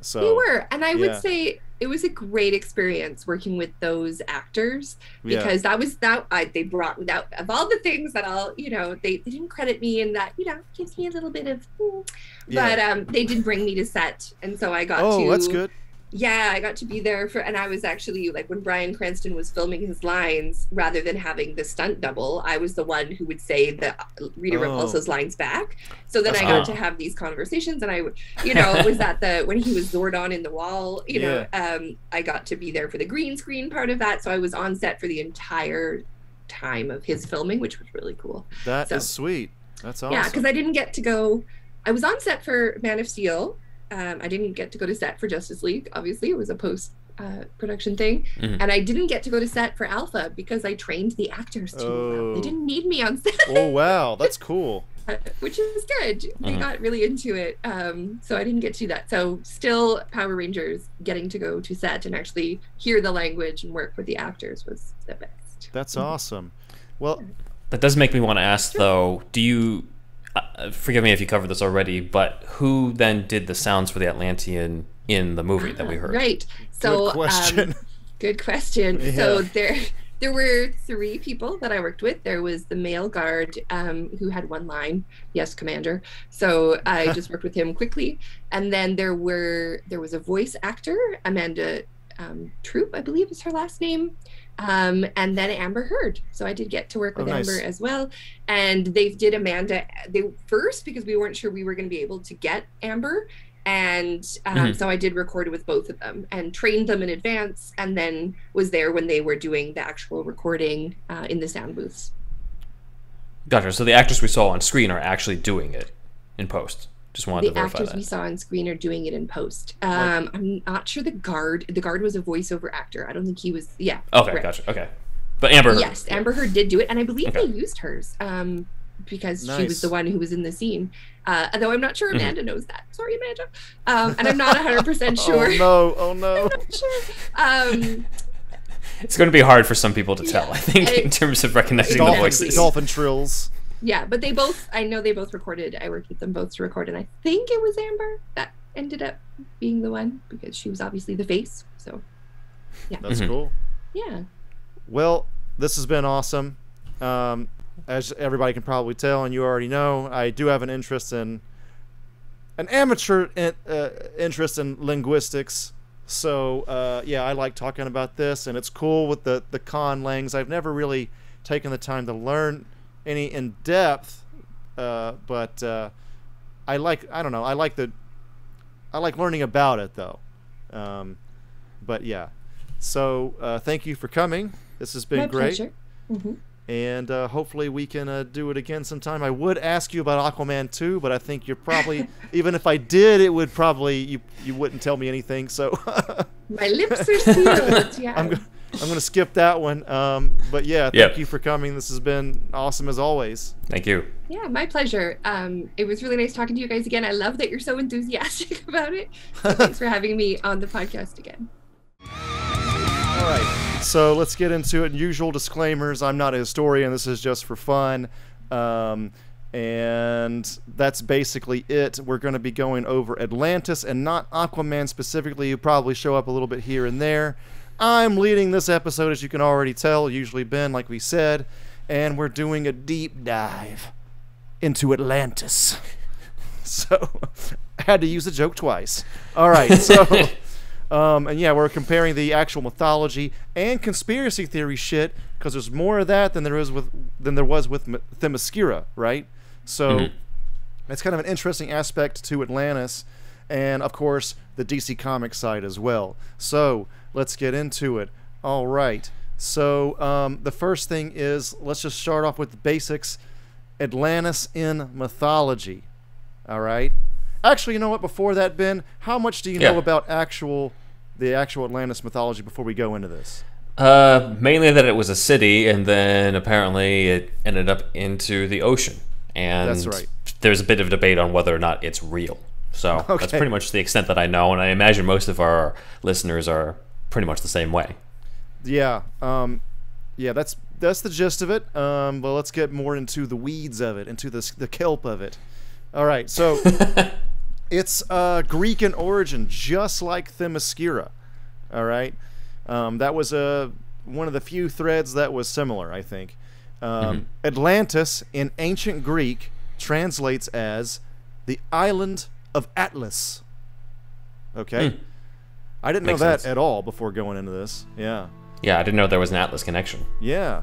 So They were, and I yeah. would say it was a great experience working with those actors Yeah. because that was that I, they brought that of all the things that I'll you know they, they didn't credit me and that you know gives me a little bit of mm. Yeah. but um they did bring me to set and so I got Oh, to that's good. Yeah I got to be there for and I was actually like when Bryan Cranston was filming his lines rather than having the stunt double I was the one who would say the Rita Oh. Repulsa's lines back so then That's I got to have these conversations and I would you know was that the [LAUGHS] when he was Zordon in the wall you know um I got to be there for the green screen part of that so I was on set for the entire time of his filming which was really cool That is So- sweet. That's awesome. yeah because I didn't get to go I was on set for Man of Steel um, I didn't get to go to set for Justice League obviously it was a post uh, production thing Mhm. and I didn't get to go to set for Alpha because I trained the actors too well. Oh. they didn't need me on set oh wow, that's [LAUGHS] cool. which is good. They Mhm. got really into it. Um, so I didn't get to do that. So still Power Rangers getting to go to set and actually hear the language and work with the actors was the best. That's awesome. Well, That does make me want to ask, though. Do you? Uh, forgive me if you covered this already, but who then did the sounds for the Atlantean in the movie that we heard? Right. So good question. Um, [LAUGHS] good question. Yeah. So there there were three people that I worked with. There was the male guard um, who had one line, "Yes, Commander." So I [LAUGHS] just worked with him quickly, and then there were there was a voice actor, Amanda um, Troop, I believe is her last name, um, and then Amber Heard. So I did get to work Oh, with nice. Amber as well, and they did Amanda they first because we weren't sure we were going to be able to get Amber. And um, Mhm. so I did record with both of them and trained them in advance, and then was there when they were doing the actual recording uh, in the sound booths. Gotcha. So the actors we saw on screen are actually doing it in post. Just wanted the to verify actors that. we saw on screen are doing it in post. Um, I'm not sure the guard. The guard was a voiceover actor. I don't think he was. Yeah. Okay, right. gotcha. Okay, but Amber. Heard- Yes, Amber Heard did do it, and I believe Okay. they used hers um, because she was the one who was in the scene. Uh, though I'm not sure Mhm. Amanda knows that. Sorry, Amanda. Um, and I'm not 100 percent [LAUGHS] sure. Oh no! Oh no! [LAUGHS] sure. Um, It's going to be hard for some people to tell. Yeah. I think And in terms of recognizing the Dolphin, voices. dolphin trills. Yeah, but they both. I know they both recorded. I worked with them both to record, and I think it was Amber that ended up being the one because she was obviously the face. So yeah. That's Mhm. cool. yeah. Well, this has been awesome. Um, as everybody can probably tell, and you already know, I do have an interest in an amateur in, uh, interest in linguistics. So uh, yeah, I like talking about this, and it's cool with the the con langs. I've never really taken the time to learn any in depth, uh, but uh, I like I don't know I like the I like learning about it though. Um, but yeah, so uh, thank you for coming. This has been My great pleasure. hmm and uh, hopefully we can uh, do it again sometime. I would ask you about Aquaman 2, but I think you're probably [LAUGHS] even if I did, it would probably you you wouldn't tell me anything. So My lips are sealed. [LAUGHS] Yeah. I'm gonna skip that one. Um, but yeah, thank Yep. you for coming. This has been awesome as always. Thank you. Yeah, my pleasure. Um, it was really nice talking to you guys again. I love that you're so enthusiastic [LAUGHS] about it. So [LAUGHS] thanks for having me on the podcast again. All right, so let's get into it. Usual disclaimers: I'm not a historian. This is just for fun. Um, and that's basically it. We're going to be going over Atlantis and not Aquaman specifically. You probably show up a little bit here and there. I'm leading this episode, as you can already tell, usually Ben, like we said, and we're doing a deep dive into Atlantis. [LAUGHS] So I [LAUGHS] had to use the joke twice. All right, so [LAUGHS] um, and yeah, we're comparing the actual mythology and conspiracy theory shit because there's more of that than there is with than there was with M- Themyscira, right? So Mhm. it's kind of an interesting aspect to Atlantis, and of course the DC Comics side as well. So let's get into it. All right. So um, the first thing is let's just start off with the basics. Atlantis in mythology. All right. Actually, you know what? Before that, Ben, how much do you know about actual the actual Atlantis mythology before we go into this? Uh, mainly that it was a city, and then apparently it ended up into the ocean. And That's right. There's a bit of debate on whether or not it's real. So that's pretty much the extent that I know, and I imagine most of our listeners are pretty much the same way. Yeah. Um, yeah. That's that's the gist of it. Um, but let's get more into the weeds of it, into the the kelp of it. All right. So [LAUGHS] it's uh, Greek in origin, just like Themyscira. All right. Um, that was a one of the few threads that was similar, I think. Um, Atlantis in ancient Greek translates as the island of Atlas. Okay. Hmm. I didn't Makes know that sense. at all before going into this. Yeah. Yeah, I didn't know there was an Atlas connection. Yeah.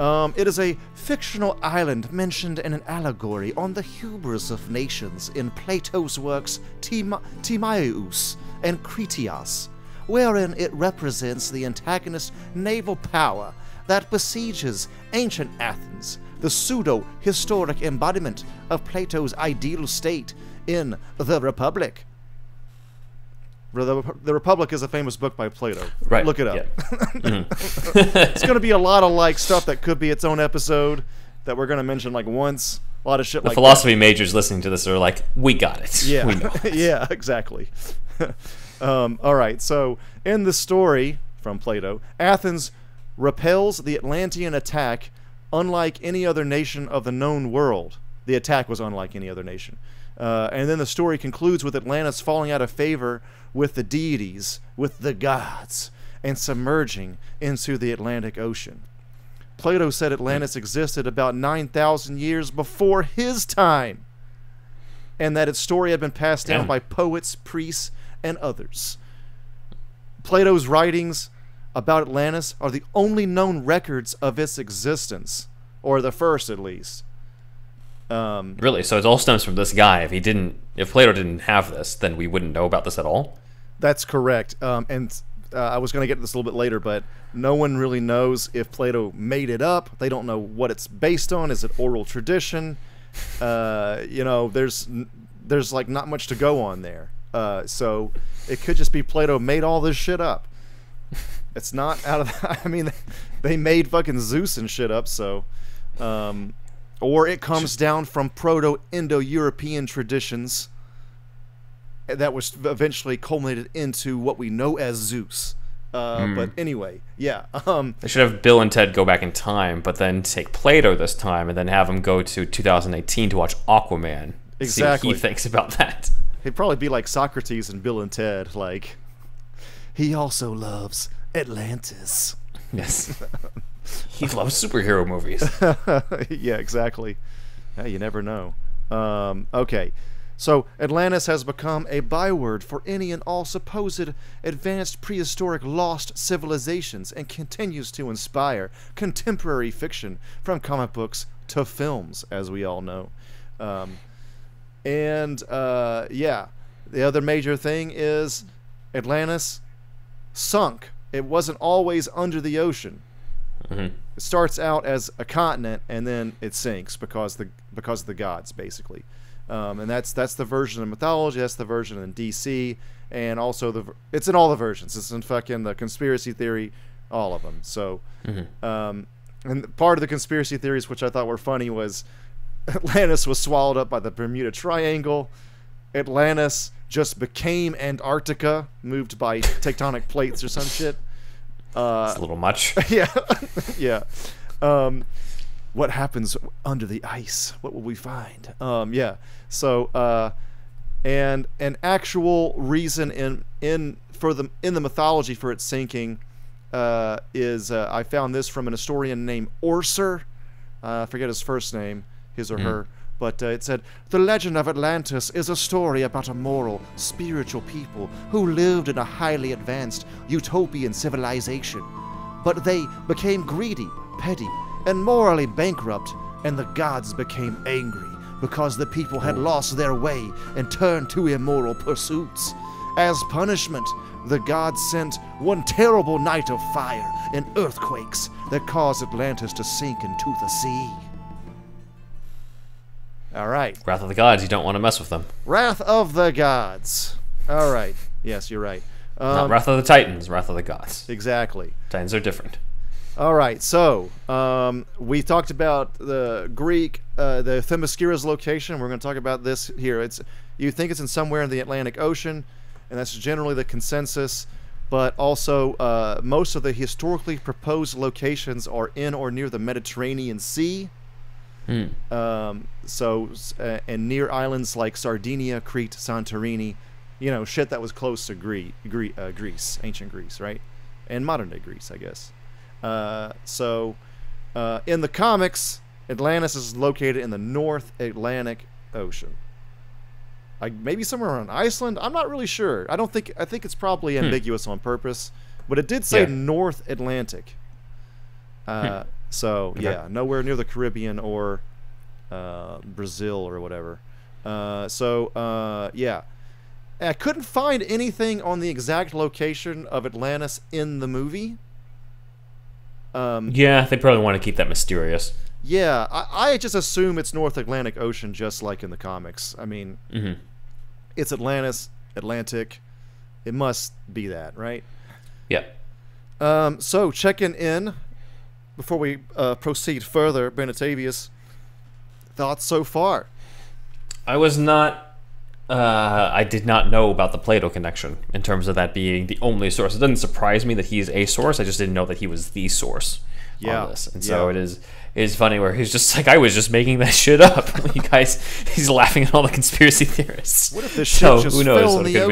Um, it is a fictional island mentioned in an allegory on the hubris of nations in Plato's works Tim- Timaeus and Critias, wherein it represents the antagonist naval power that besieges ancient Athens, the pseudo historic embodiment of Plato's ideal state in the Republic. The, the Republic is a famous book by Plato. Right. Look it up. yeah. [LAUGHS] Mhm. it's going to be a lot of like stuff that could be its own episode that we're going to mention like once. A lot of shit The like philosophy majors listening to this are like, we got it. Yeah, We know. [LAUGHS] yeah, exactly. [LAUGHS] um, all right. So in the story from Plato, Athens repels the Atlantean attack, unlike any other nation of the known world. The attack was unlike any other nation. Uh, and then the story concludes with Atlantis falling out of favor with the deities, with the gods, and submerging into the Atlantic Ocean. Plato said Atlantis existed about 9,000 years before his time, and that its story had been passed down Damn. by poets, priests, and others. Plato's writings about Atlantis are the only known records of its existence, or the first at least. Um, Really? So it all stems from this guy. If he didn't, if Plato didn't have this, then we wouldn't know about this at all. That's correct. Um, and uh, I was going to get to this a little bit later, but no one really knows if Plato made it up. They don't know what it's based on. Is it oral tradition? Uh, you know, there's there's like not much to go on there. Uh, so it could just be Plato made all this shit up. It's not out of. [LAUGHS] I mean, they made fucking Zeus and shit up. So, um, or it comes down from Proto-Indo-European traditions that was eventually culminated into what we know as Zeus. Uh, Hmm. But anyway, yeah. Um, They should have Bill and Ted go back in time, but then take Plato this time, and then have him go to 2018 to watch Aquaman. Exactly. See what he thinks about that. He'd probably be like Socrates and Bill and Ted. Like, he also loves Atlantis. Yes. [LAUGHS] he loves superhero movies. [LAUGHS] yeah, exactly. Yeah, you never know. Um, okay. So, Atlantis has become a byword for any and all supposed advanced prehistoric lost civilizations and continues to inspire contemporary fiction from comic books to films, as we all know. Um, and, uh, yeah, the other major thing is Atlantis sunk. It wasn't always under the ocean it starts out as a continent and then it sinks because the because of the gods basically um, and that's that's the version of mythology that's the version in dc and also the it's in all the versions. It's in fucking the conspiracy theory all of them. So um, and part of the conspiracy theories which i thought were funny was [LAUGHS] atlantis was swallowed up by the bermuda triangle. Atlantis just became antarctica moved by [LAUGHS] tectonic plates or some shit. Uh, It's a little much. [LAUGHS] yeah, yeah. Um, what happens under the ice? What will we find? Um, yeah. So, uh, and an actual reason in in for the in the mythology for its sinking uh, is uh, I found this from an historian named Orser. Uh, I forget his first name, his or her. But uh, it said, The legend of Atlantis is a story about a moral, spiritual people who lived in a highly advanced utopian civilization. But they became greedy, petty, and morally bankrupt, and the gods became angry because the people had lost their way and turned to immoral pursuits. As punishment, the gods sent one terrible night of fire and earthquakes that caused Atlantis to sink into the sea. All right. Wrath of the Gods, you don't want to mess with them. Wrath of the Gods. All right. Yes, you're right. Not Um, Wrath of the Titans, Wrath of the Gods. exactly. Titans are different. All right. So um, we talked about the Greek, uh, the Themyscira's location. We're going to talk about this here. It's you think it's in somewhere in the Atlantic Ocean, and that's generally the consensus. But also, uh, most of the historically proposed locations are in or near the Mediterranean Sea. Um, so, uh, and near islands like Sardinia, Crete, Santorini, you know, shit that was close to Gre- Gre- uh, Greece, ancient Greece, right? And modern day Greece, I guess. Uh, so, uh, in the comics, Atlantis is located in the North Atlantic Ocean. Like maybe somewhere around Iceland. I'm not really sure. I don't think. I think it's probably ambiguous on purpose, but it did say Yeah. North Atlantic. Uh, So yeah, nowhere near the Caribbean or uh, Brazil or whatever. Uh, so uh, yeah, I couldn't find anything on the exact location of Atlantis in the movie. Um, Yeah, they probably want to keep that mysterious. yeah, I, I just assume it's North Atlantic Ocean, just like in the comics. I mean, Mhm. it's Atlantis, Atlantic. It must be that, right? Yeah. Um, so checking in before we uh, proceed further, Benetavius, thoughts so far? I was not. Uh, I did not know about the Plato connection in terms of that being the only source. It doesn't surprise me that he's a source. I just didn't know that he was the source Yeah, on this. And so yeah. it is it is funny where he's just [LAUGHS] like, I was just making that shit up. [LAUGHS] you guys, he's laughing at all the conspiracy theorists. What if this so just who knows fell what in it the could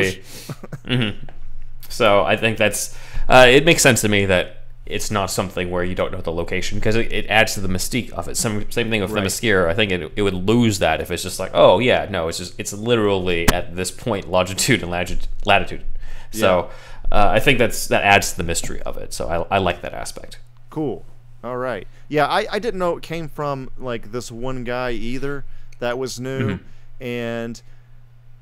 be? ocean? [LAUGHS] So I think that's uh, it makes sense to me that it's not something where you don't know the location because it, it adds to the mystique of it. Some same thing with Right. Themyscira. I think it, it would lose that if it's just like, oh yeah, no, it's just it's literally at this point longitude and lati- latitude. So uh, I think that's that adds to the mystery of it. So I, I like that aspect. Cool. All right. Yeah, I, I didn't know it came from like this one guy either. That was new, and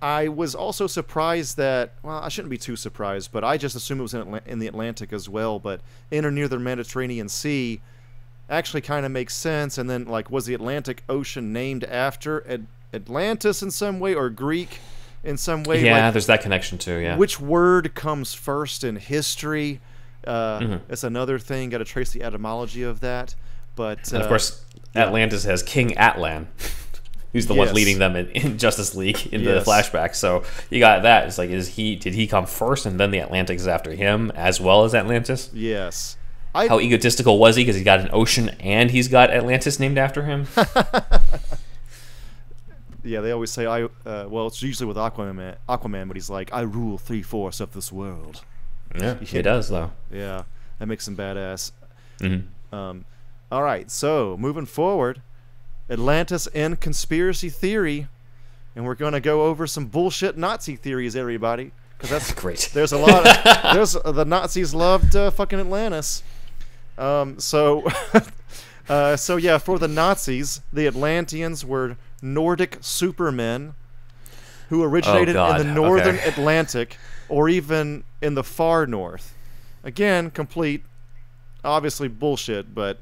I was also surprised that well, I shouldn't be too surprised, but I just assumed it was in, Atla- in the Atlantic as well. But in or near the Mediterranean Sea actually kind of makes sense. And then like, was the Atlantic Ocean named after At- Atlantis in some way or Greek in some way. Yeah, like, there's that connection too. Yeah. which word comes first in history? Uh, Mm-hmm. It's another thing. Got to trace the etymology of that. But and uh, of course, Atlantis has King Atlan, [LAUGHS] who's the one leading them in, in Justice League in Yes. the flashback. So you got that. It's like, is he? Did he come first, and then the Atlantic is after him, as well as Atlantis? yes, I How egotistical was he? Because he got an ocean and he's got Atlantis named after him. [LAUGHS] [LAUGHS] yeah. They always say I. Uh, well, it's usually with Aquaman. Aquaman, but he's like, I rule three fourths of this world. yeah, [LAUGHS] he does though. Yeah, that makes him badass. Mhm. Um, all right, so moving forward, Atlantis and conspiracy theory, and we're going to go over some bullshit Nazi theories, everybody, because that's [LAUGHS] Great. there's a lot. Of, [LAUGHS] there's uh, the Nazis loved uh, fucking Atlantis. Um, so, [LAUGHS] uh, so yeah, for the Nazis, the Atlanteans were Nordic supermen who originated in the northern okay. Atlantic or even in the far north. Again, complete, obviously bullshit, but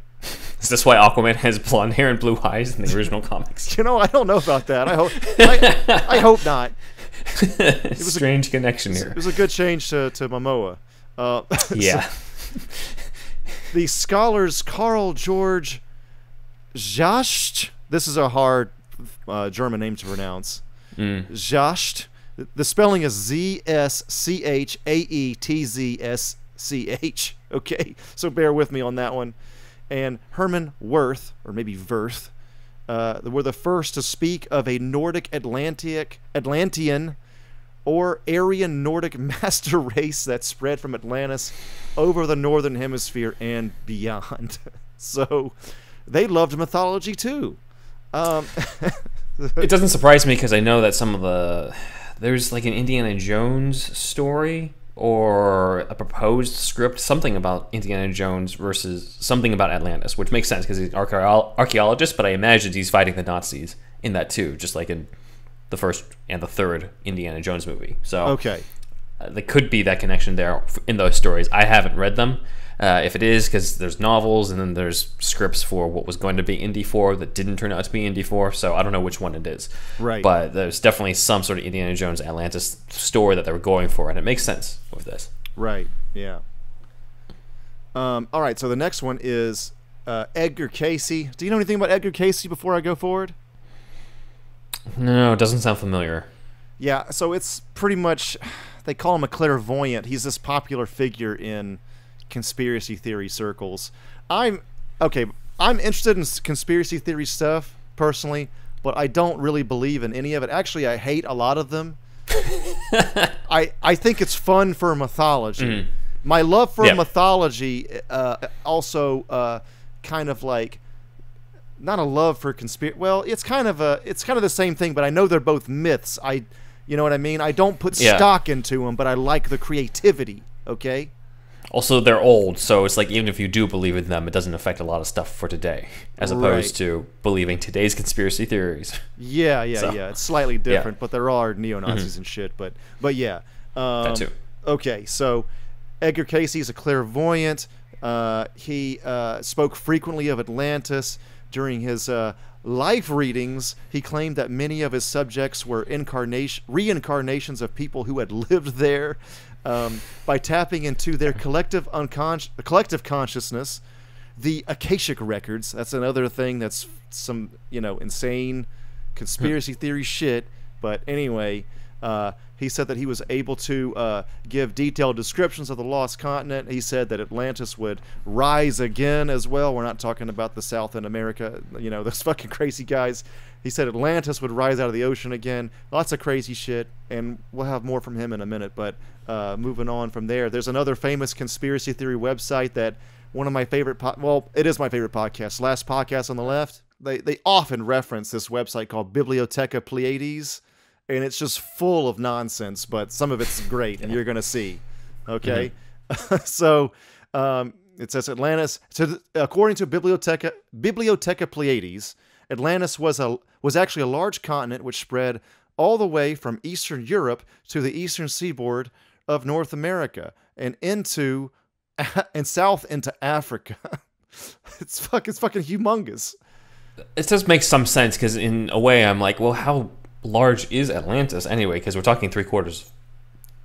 Is this why Aquaman has blonde hair and blue eyes in the original comics? you know I don't know about that. I hope I, I hope not. [LAUGHS] Strange connection here. It was a good change to to Momoa. Uh, [LAUGHS] so- Yeah. the scholars Carl George Jascht. This is a hard uh, German name to pronounce. Mm. Jascht. The spelling is Z S C H A E T Z S C H. [LAUGHS] Okay, so bear with me on that one. And Herman Worth, or maybe Verth, uh, were the first to speak of a Nordic Atlantic Atlantean or Aryan Nordic [LAUGHS] master race that spread from Atlantis over the northern hemisphere and beyond. [LAUGHS] so they loved mythology too. Um, [LAUGHS] It doesn't surprise me because I know that some of the there's like an Indiana Jones story or a proposed script, something about Indiana Jones versus something about Atlantis, which makes sense because he's an archaeologist. But I imagine he's fighting the Nazis in that too, just like in the first and the third Indiana Jones movie. So okay. uh, there could be that connection there in those stories. I haven't read them. Uh, if it is, because there's novels and then there's scripts for what was going to be Indy 4 that didn't turn out to be Indy 4, so I don't know which one it is. Right. But there's definitely some sort of Indiana Jones Atlantis story that they were going for, and it makes sense with this. Right. Yeah. Um, all right. So the next one is uh, Edgar Cayce. Do you know anything about Edgar Cayce before I go forward? No, it doesn't sound familiar. Yeah. So it's pretty much they call him a clairvoyant. He's this popular figure in conspiracy theory circles. I'm okay. I'm interested in conspiracy theory stuff personally, but I don't really believe in any of it. Actually, I hate a lot of them. [LAUGHS] I I think it's fun for mythology. My love for Yeah. mythology uh, also uh, kind of like not a love for conspiracy. Well, it's kind of a it's kind of the same thing, but I know they're both myths. I you know what I mean? I don't put Yeah. stock into them, but I like the creativity, okay? Also, they're old, so it's like even if you do believe in them, it doesn't affect a lot of stuff for today, as opposed Right. to believing today's conspiracy theories. [LAUGHS] Yeah, yeah, So- Mm-hmm. yeah. It's slightly different, but there are neo Nazis and shit. But but yeah. Um, That too. Okay, so Edgar Cayce is a clairvoyant. Uh, he uh, spoke frequently of Atlantis during his uh, life readings. He claimed that many of his subjects were incarnation reincarnations of people who had lived there. Um, by tapping into their collective unconscious, collective consciousness, the Akashic records. That's another thing that's some you know insane conspiracy [LAUGHS] theory shit. But anyway, uh, he said that he was able to uh, give detailed descriptions of the lost continent. He said that Atlantis would rise again as well. We're not talking about the South in America, you know, [LAUGHS] those fucking crazy guys. He said Atlantis would rise out of the ocean again. Lots of crazy shit, and we'll have more from him in a minute. But uh, moving on from there, there's another famous conspiracy theory website that one of my favorite po- well it is my favorite podcast last podcast on the left they they often reference this website called biblioteca pleyades and it's just full of nonsense but some of it's great and you're gonna see okay [LAUGHS] so um, it says atlantis so according to biblioteca biblioteca pleyades atlantis was a was actually a large continent which spread all the way from eastern europe to the eastern seaboard of north america and into [LAUGHS] and south into Africa. [LAUGHS] it's fuck, it's fucking humongous. it does make some sense because in a way I'm like, well, how large is Atlantis anyway? Because we're talking three quarters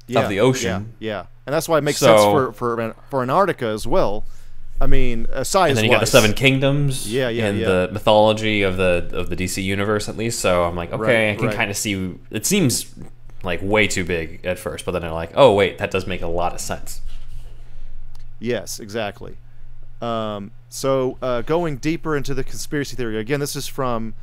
yeah, of the ocean. Yeah, yeah, and that's why it makes sense for for for Antarctica as well. I mean, uh, size And then you got the Seven Kingdoms, Yeah, yeah, and yeah. the mythology of the of the DC universe at least. So I'm like, okay, Right, I can right. kind of see. It seems like way too big at first, but then I'm like, oh wait, that does make a lot of sense. Yes, exactly. Um, so uh, going deeper into the conspiracy theory again, this is from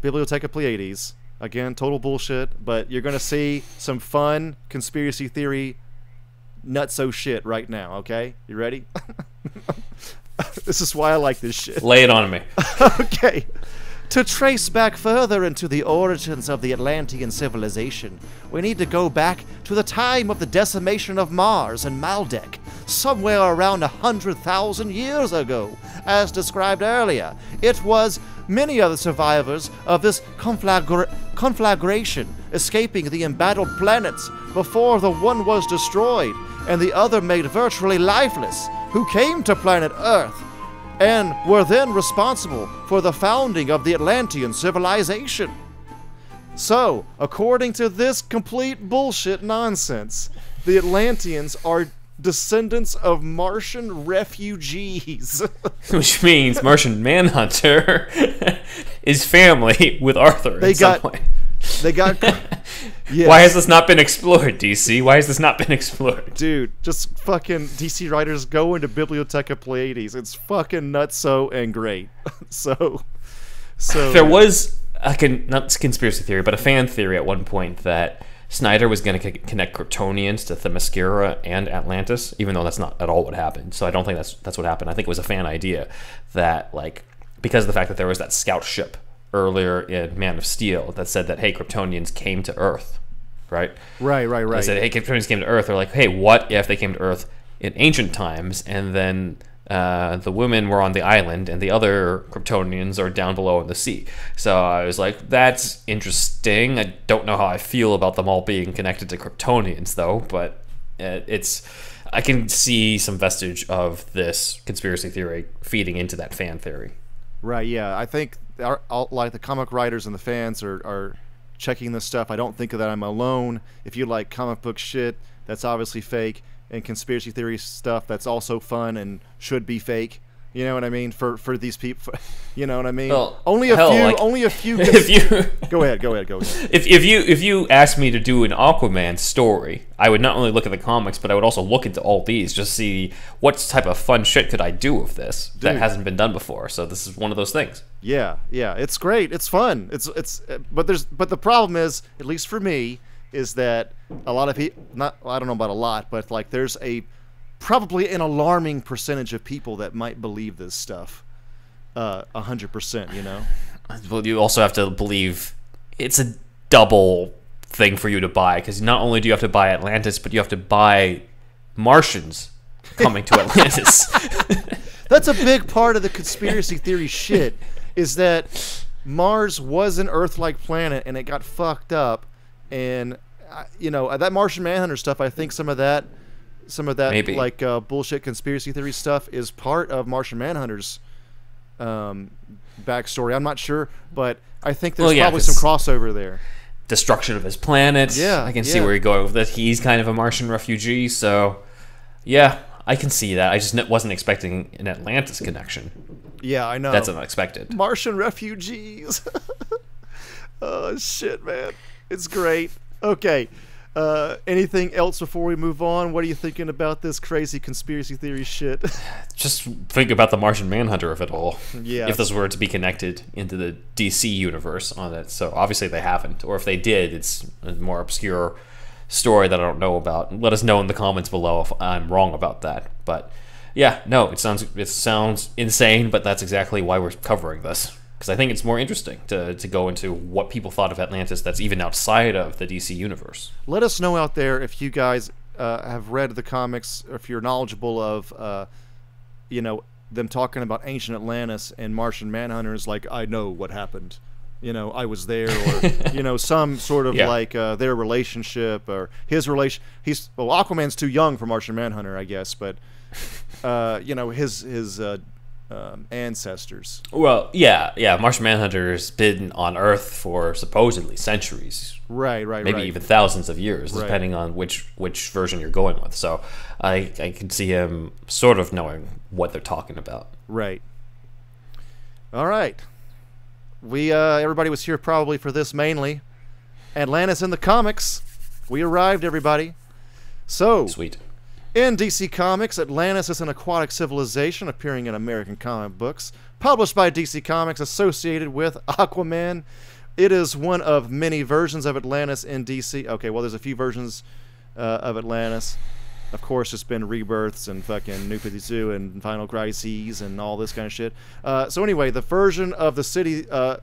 Biblioteca Pleyades. Again, total bullshit, but you're gonna see some fun conspiracy theory nutso shit right now. Okay, you ready? [LAUGHS] [LAUGHS] this is why I like this shit. Lay it on me. [LAUGHS] okay. To trace back further into the origins of the Atlantean civilization, we need to go back to the time of the decimation of Mars and Maldek, somewhere around a hundred thousand years ago. As described earlier, it was many of the survivors of this conflagra- conflagration escaping the embattled planets before the one was destroyed and the other made virtually lifeless, who came to planet Earth and were then responsible for the founding of the Atlantean civilization. So, according to this complete bullshit nonsense, the Atlanteans are descendants of Martian refugees. [LAUGHS] Which means Martian Manhunter [LAUGHS] is family with Arthur. They in some got- way. They got. [LAUGHS] Yes. Why has this not been explored, DC? Why has this not been explored? Dude, just fucking DC writers go into Biblioteca Pleyades. It's fucking nutso and great. [LAUGHS] so, so There was a con- not conspiracy theory, but a fan theory at one point that Snyder was going to c- connect Kryptonians to Themyscira and Atlantis, even though that's not at all what happened. So I don't think that's that's what happened. I think it was a fan idea that like because of the fact that there was that scout ship earlier in Man of Steel that said that hey Kryptonians came to Earth, right? right, right, They right. said, hey, Kryptonians came to Earth. They're like, hey, what if they came to Earth in ancient times and then uh, the women were on the island and the other Kryptonians are down below in the sea? So I was like, that's interesting. I don't know how I feel about them all being connected to Kryptonians, though, but uh, it's. I can see some vestige of this conspiracy theory feeding into that fan theory. Right. Yeah. I think like the comic writers and the fans are, are checking this stuff. I don't think that I'm alone. If you like comic book shit, that's obviously fake, and conspiracy theory stuff that's also fun and should be fake. You know what I mean? For for these people, [LAUGHS] you know what I mean? Well, only a hell, few. like, only a few. [LAUGHS] if you [LAUGHS] go ahead. Go ahead. Go ahead. if, if you if you asked me to do an Aquaman story, I would not only look at the comics, but I would also look into all these just see what type of fun shit could I do with this that hasn't been done before. So this is one of those things. Yeah, yeah, it's great. It's fun. It's it's uh, but there's but the problem is, at least for me, is that a lot of people not I don't know about a lot, but like there's a probably an alarming percentage of people that might believe this stuff. Uh, a hundred percent, you know. Well, you also have to believe it's a double thing for you to buy because not only do you have to buy Atlantis, but you have to buy Martians coming to [LAUGHS] Atlantis. [LAUGHS] That's a big part of the conspiracy theory shit is that Mars was an Earth-like planet and it got fucked up, and uh, you know that Martian Manhunter stuff. I think some of that, some of that Maybe. like uh, bullshit conspiracy theory stuff is part of Martian Manhunter's um, backstory. I'm not sure, but I think there's Well, yeah, probably some crossover there. Destruction of his planet. Yeah, I can see yeah. where you're going with that. He's kind of a Martian refugee, so yeah, I can see that. I just wasn't expecting an Atlantis connection. Yeah, I know. That's unexpected. Martian refugees. [LAUGHS] oh shit, man, it's great. Okay, uh, anything else before we move on? What are you thinking about this crazy conspiracy theory shit? [LAUGHS] Just think about the Martian Manhunter of it all. Yeah. If this were to be connected into the DC universe on it, so obviously they haven't, or if they did, it's a more obscure story that I don't know about. Let us know in the comments below if I'm wrong about that. But yeah, no, it sounds it sounds insane, but that's exactly why we're covering this because I think it's more interesting to to go into what people thought of Atlantis that's even outside of the DC universe. Let us know out there if you guys uh, have read the comics, or if you're knowledgeable of, uh, you know, them talking about ancient Atlantis and Martian Manhunters. Like, I know what happened. You know, I was there, or [LAUGHS] you know, some sort of Yeah. like uh, their relationship or his relation. He's well, Aquaman's too young for Martian Manhunter, I guess, but uh, you know, his his uh, um, ancestors. Well, yeah, yeah. Martian Manhunter's been on Earth for supposedly centuries, Right, right, right. maybe right. even thousands of years, Right. depending on which which version you're going with. So, I I can see him sort of knowing what they're talking about. Right. All right. We uh everybody was here probably for this mainly. Atlantis in the comics. We arrived everybody. So, Sweet. In DC Comics, Atlantis is an aquatic civilization appearing in American comic books, published by DC Comics, associated with [LAUGHS] Aquaman. It is one of many versions of Atlantis in DC. Okay, well, there's a few versions uh, of Atlantis. Of course, it's been rebirths and fucking New 52 and Final Crises and all this kind of shit. Uh, so anyway, the version of the city, uh,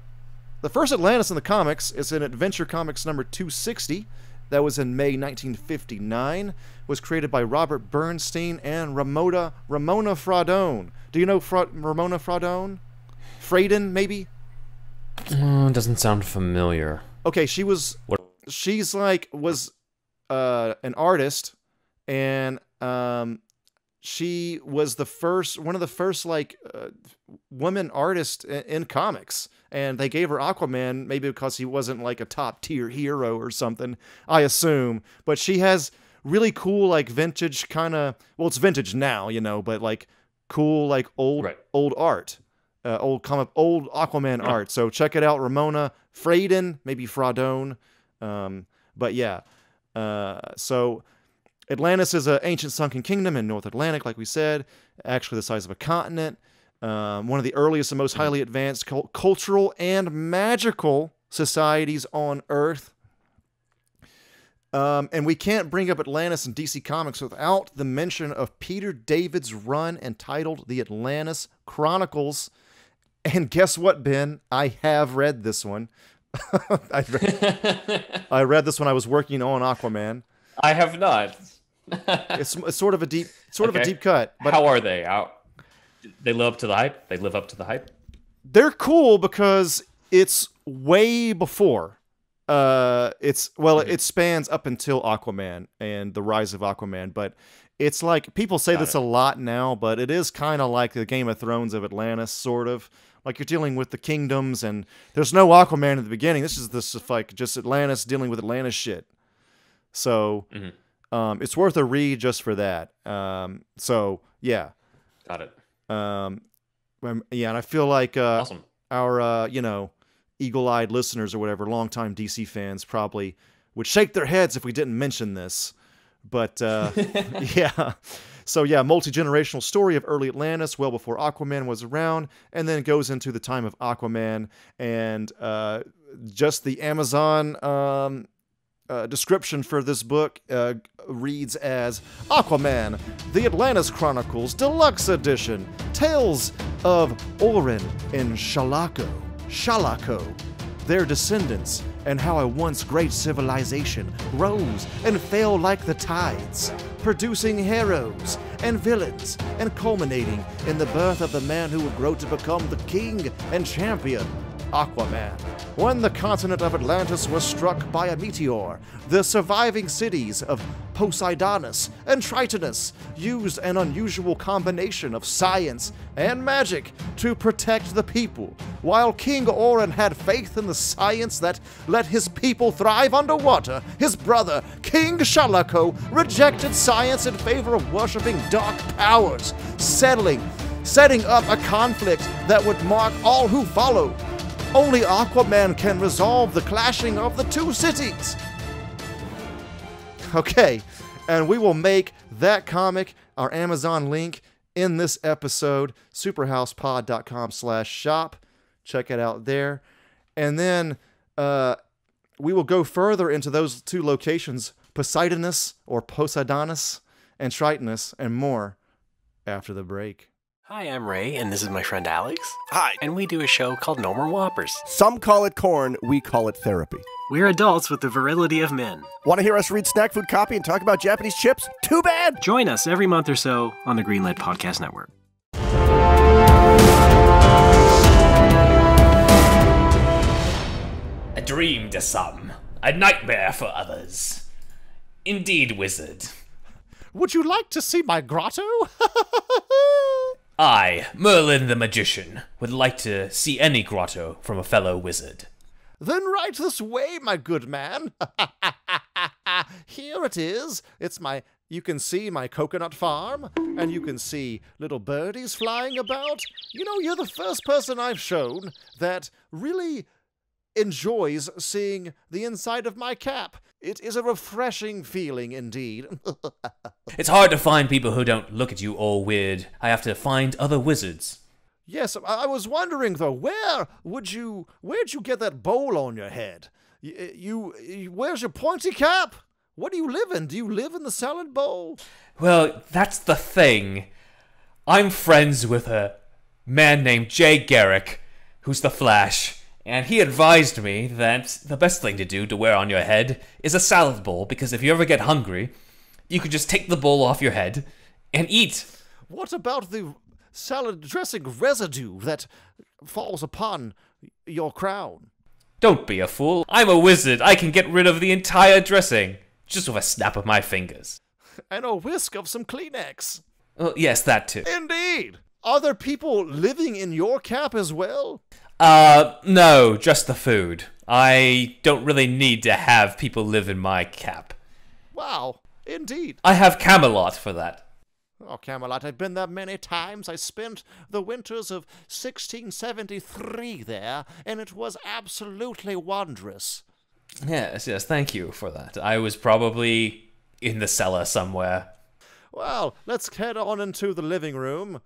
the first Atlantis in the comics is in Adventure Comics number 260. That was in May 1959. Was created by Robert Bernstein and Ramona Ramona Fraudone. Do you know Fra- Ramona Fraudone? Fraden, maybe? Oh, doesn't sound familiar. Okay, she was What? she's like was uh an artist and um she was the first one of the first like uh, woman artists in, in comics and they gave her aquaman maybe because he wasn't like a top tier hero or something i assume but she has really cool like vintage kind of well it's vintage now you know but like cool like old Right. old art uh, old comic old aquaman art so check it out ramona fraden maybe fraudone um, but yeah uh, so Atlantis is an ancient sunken kingdom in North Atlantic, like we said, actually the size of a continent. Um, one of the earliest and most highly advanced cul- cultural and magical societies on Earth. Um, and we can't bring up Atlantis and DC Comics without the mention of Peter David's run entitled The Atlantis Chronicles. And guess what, Ben? I have read this one. [LAUGHS] I, read, I read this when I was working on Aquaman. I have not. It's, it's sort of a deep, sort of a deep cut, but How are they? How, they live up to the hype. They live up to the hype. they're cool because it's way before. Uh, it's well, Mm-hmm. it spans up until Aquaman and the rise of Aquaman, but it's like people say Got this it. a lot now, but it is kind of like the Game of Thrones of Atlantis, sort of. Like you're dealing with the kingdoms, and there's no Aquaman at the beginning. This is this is like just Atlantis dealing with Atlantis shit. So, Mm-hmm. um, it's worth a read just for that. Um, so yeah, Got it. um, um, yeah, and I feel like uh, Awesome. our uh, you know eagle-eyed listeners or whatever longtime dc fans probably would shake their heads if we didn't mention this. But uh, [LAUGHS] yeah. So yeah multi-generational story of early atlantis well before aquaman was around and then goes into the time of aquaman and uh, just the amazon um, uh, description for this book uh, reads as Aquaman, The Atlantis Chronicles Deluxe Edition, Tales of Orin and Shalako, Shalako, their descendants, and how a once great civilization rose and fell like the tides, producing heroes and villains, and culminating in the birth of the man who would grow to become the king and champion Aquaman. When the continent of Atlantis was struck by a meteor, the surviving cities of Poseidonus and Tritonus used an unusual combination of science and magic to protect the people, while King Orin had faith in the science that let his people thrive underwater. His brother, King Shalako, rejected science in favor of worshipping dark powers, settling setting up a conflict that would mark all who followed. Only Aquaman can resolve the clashing of the two cities. [LAUGHS] Okay, and we will make that comic our Amazon link in this episode, superhousepod.com slash shop. Check it out there. And then uh, we will go further into those two locations, Poseidonus or Poseidonus and Tritonus and more after the break. Hi, I'm Ray, and this is my friend Alex. Hi. And we do a show called No More Whoppers. Some call it corn, we call it therapy. We're adults with the virility of men. Want to hear us read snack food copy and talk about Japanese chips? Too bad! Join us every month or so on the Greenlit Podcast Network. A dream to some, a nightmare for others. Indeed, wizard. Would you like to see my grotto? [LAUGHS] I, Merlin the Magician, would like to see any grotto from a fellow wizard. Then right this way, my good man. [LAUGHS] Here it is. It's my. You can see my coconut farm, and you can see little birdies flying about. You know, you're the first person I've shown that really enjoys seeing the inside of my cap. It is a refreshing feeling indeed. [LAUGHS] It's hard to find people who don't look at you all weird. I have to find other wizards. yes, I I was wondering though, where would you, where'd you get that bowl on your head? Y- You, you, where's your pointy cap? What do you live in? Do you live in the salad bowl? Well, that's the thing. I'm friends with a man named Jay Garrick, who's the Flash, and he advised me that the best thing to do to wear on your head is a salad bowl because if you ever get hungry, you can just take the bowl off your head and eat. What about the salad dressing residue that falls upon your crown? Don't be a fool. I'm a wizard. I can get rid of the entire dressing just with a snap of my fingers. And a whisk of some Kleenex. Well, yes, that too. Indeed. Are there people living in your cap as well? Uh, no, just the food. I don't really need to have people live in my cap. Wow. Indeed. I have Camelot for that. Oh, Camelot, I've been there many times. I spent the winters of 1673 there, and it was absolutely wondrous. Yes, yes, thank you for that. I was probably in the cellar somewhere. Well, let's head on into the living room.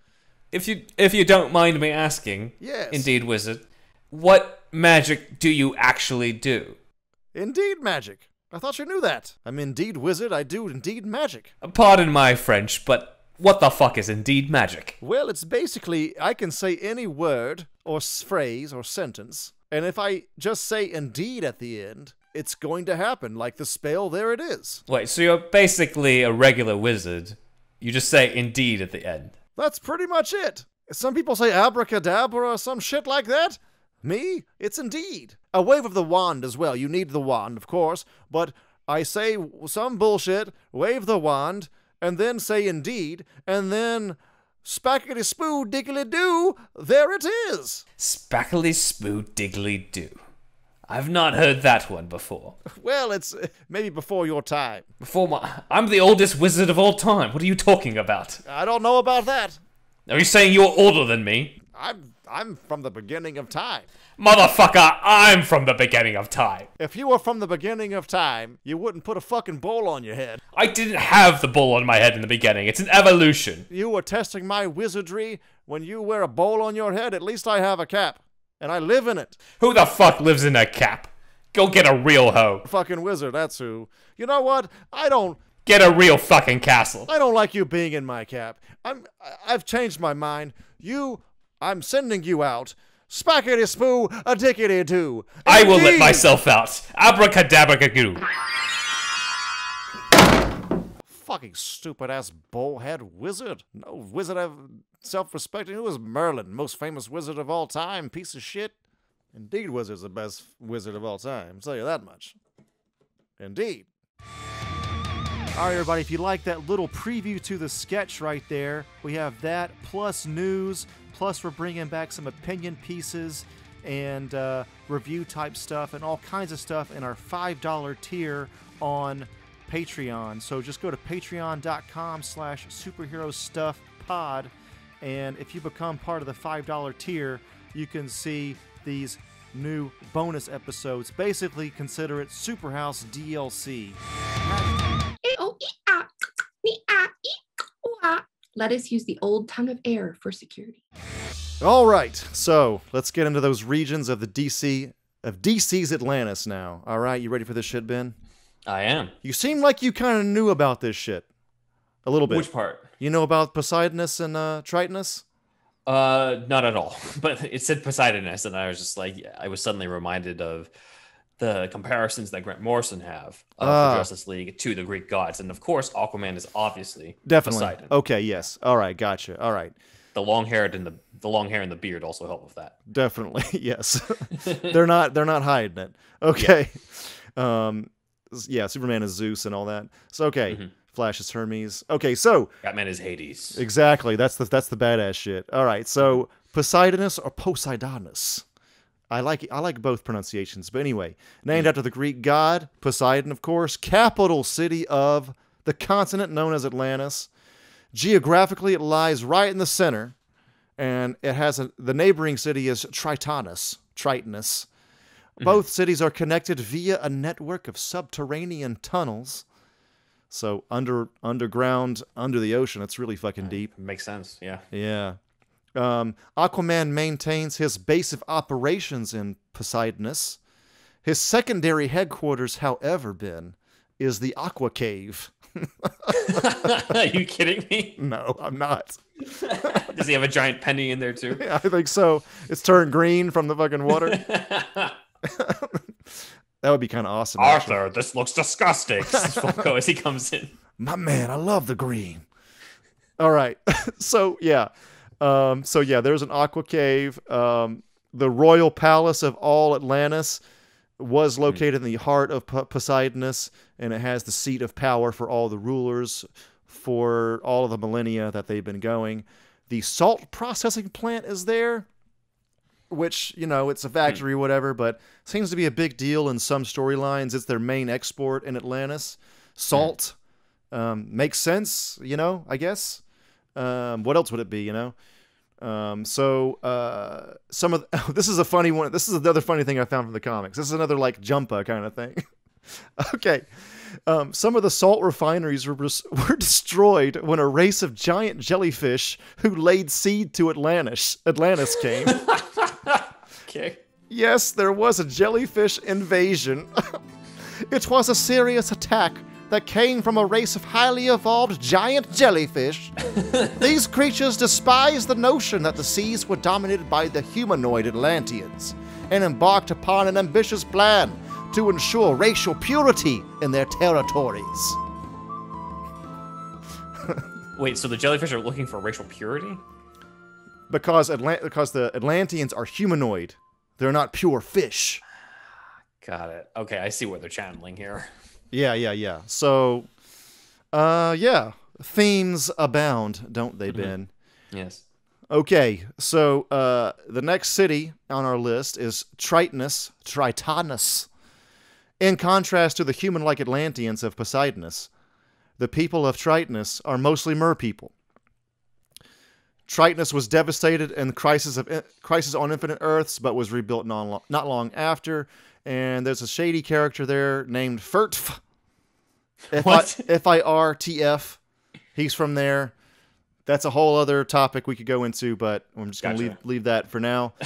If you if you don't mind me asking, Yes. indeed, wizard, what magic do you actually do? Indeed magic. I thought you knew that. I'm indeed wizard. I do indeed magic. Pardon my French, but what the fuck is indeed magic? Well, it's basically I can say any word or phrase or sentence, and if I just say indeed at the end, it's going to happen. Like the spell, there it is. Wait, so you're basically a regular wizard. You just say indeed at the end. That's pretty much it. Some people say abracadabra or some shit like that. Me, it's indeed. A wave of the wand as well. You need the wand, of course, but I say some bullshit, wave the wand, and then say indeed, and then spackety spoo diggly doo, there it is. Spackly spoo diggly do. I've not heard that one before. [LAUGHS] Well, it's uh, maybe before your time. Before my, I'm the oldest wizard of all time. What are you talking about? I don't know about that. Are you saying you're older than me? I'm I'm from the beginning of time. Motherfucker, I'm from the beginning of time. If you were from the beginning of time, you wouldn't put a fucking bowl on your head. I didn't have the bull on my head in the beginning. It's an evolution. You were testing my wizardry when you wear a bowl on your head. At least I have a cap, and I live in it. Who the fuck lives in a cap? Go get a real hoe. Fucking wizard, that's who. You know what? I don't. Get a real fucking castle. I don't like you being in my cap. I'm. I- I've changed my mind. You. I'm sending you out. Spackety spoo, a dickety doo. I will let myself out. Abracadabra goo. Fucking stupid ass bullhead wizard. No wizard of self respecting. Who is Merlin, most famous wizard of all time? Piece of shit. Indeed, Wizard's the best wizard of all time. I'll tell you that much. Indeed. All right, everybody, if you like that little preview to the sketch right there, we have that plus news, plus we're bringing back some opinion pieces and uh, review type stuff and all kinds of stuff in our $5 tier on Patreon. So just go to patreon.com slash superhero stuff pod. And if you become part of the $5 tier, you can see these new bonus episodes. Basically, consider it Superhouse DLC. A-O-E-ah, me-ah, ee-ah. Let us use the old tongue of air for security. All right, so let's get into those regions of the DC of DC's Atlantis now. All right, you ready for this shit, Ben? I am. You seem like you kind of knew about this shit a little bit. Which part? You know about Poseidonus and uh, Tritonus? Uh, not at all. [LAUGHS] But it said Poseidonus, and I was just like, yeah, I was suddenly reminded of the comparisons that Grant Morrison have of Ah. the Justice League to the Greek gods, and of course, Aquaman is obviously Definitely. Poseidon. Okay, yes. All right, gotcha. All right. The long hair and the the long hair and the beard also help with that. Definitely, [LAUGHS] yes. [LAUGHS] they're not they're not hiding it. Okay. Um s- yeah, Superman is Zeus and all that. So okay. Mm-hmm. Flash is Hermes. Okay, so Batman is Hades. exactly that's the that's the badass shit. All right, so mm-hmm. Poseidonus or Poseidonus. I like I like both pronunciations, but anyway, named mm-hmm. after the Greek god Poseidon, of course, capital city of the continent known as Atlantis. Geographically, it lies right in the center, and it has a, the neighboring city is Tritonus. Tritonus. Both cities are connected via a network of subterranean tunnels. So under underground, under the ocean, it's really fucking deep. Makes sense. Yeah. Yeah. Um, Aquaman maintains his base of operations in Poseidonus. His secondary headquarters, however, Ben, is the Aqua Cave. Are [LAUGHS] you kidding me? [LAUGHS] No, I'm not. [LAUGHS] Does he have a giant penny in there too? I think so. It's turned green from the fucking water. [LAUGHS] that would be kind of awesome. actually. Arthur, this looks disgusting. as he comes in. [LAUGHS] My man, I love the green. All right. [LAUGHS] so yeah. Um, so yeah, there's an aqua cave. Um, the royal palace of all Atlantis was located in the heart of P- Poseidonus, and it has the seat of power for all the rulers for all of the millennia that they've been going. The salt processing plant is there, which you know it's a factory, whatever, but seems to be a big deal in some storylines. It's their main export in Atlantis. Salt um, makes sense, you know. I guess. Um, what else would it be, you know? Um, so uh, some of the, [LAUGHS] this is a funny one. This is another funny thing I found from the comics. This is another like jumpa kind of thing. [LAUGHS] okay. Um, some of the salt refineries were, [LAUGHS] were destroyed when a race of giant jellyfish who laid seed to Atlantis Atlantis came. Okay. Yes, there was a jellyfish invasion. [LAUGHS] it was a serious attack that came from a race of highly evolved giant jellyfish. [LAUGHS] These creatures despised the notion that the seas were dominated by the humanoid Atlanteans and embarked upon an ambitious plan to ensure racial purity in their territories. [LAUGHS] Wait, so the jellyfish are looking for racial purity? Because, Atlant- because the Atlanteans are humanoid, they're not pure fish. Got it. Okay, I see what they're channeling here. Yeah, yeah, yeah. So, uh, yeah, themes abound, don't they, Ben? Yes. Okay, so uh, the next city on our list is Tritonus, Tritonus. In contrast to the human-like Atlanteans of Poseidonus, the people of Tritonus are mostly mer people. Tritonus was devastated in the crisis of crisis on Infinite Earths, but was rebuilt non, not long after. And there's a shady character there named Firtf. What? F I R T F. He's from there. That's a whole other topic we could go into, but I'm just gonna Gotcha. leave leave that for now. [LAUGHS]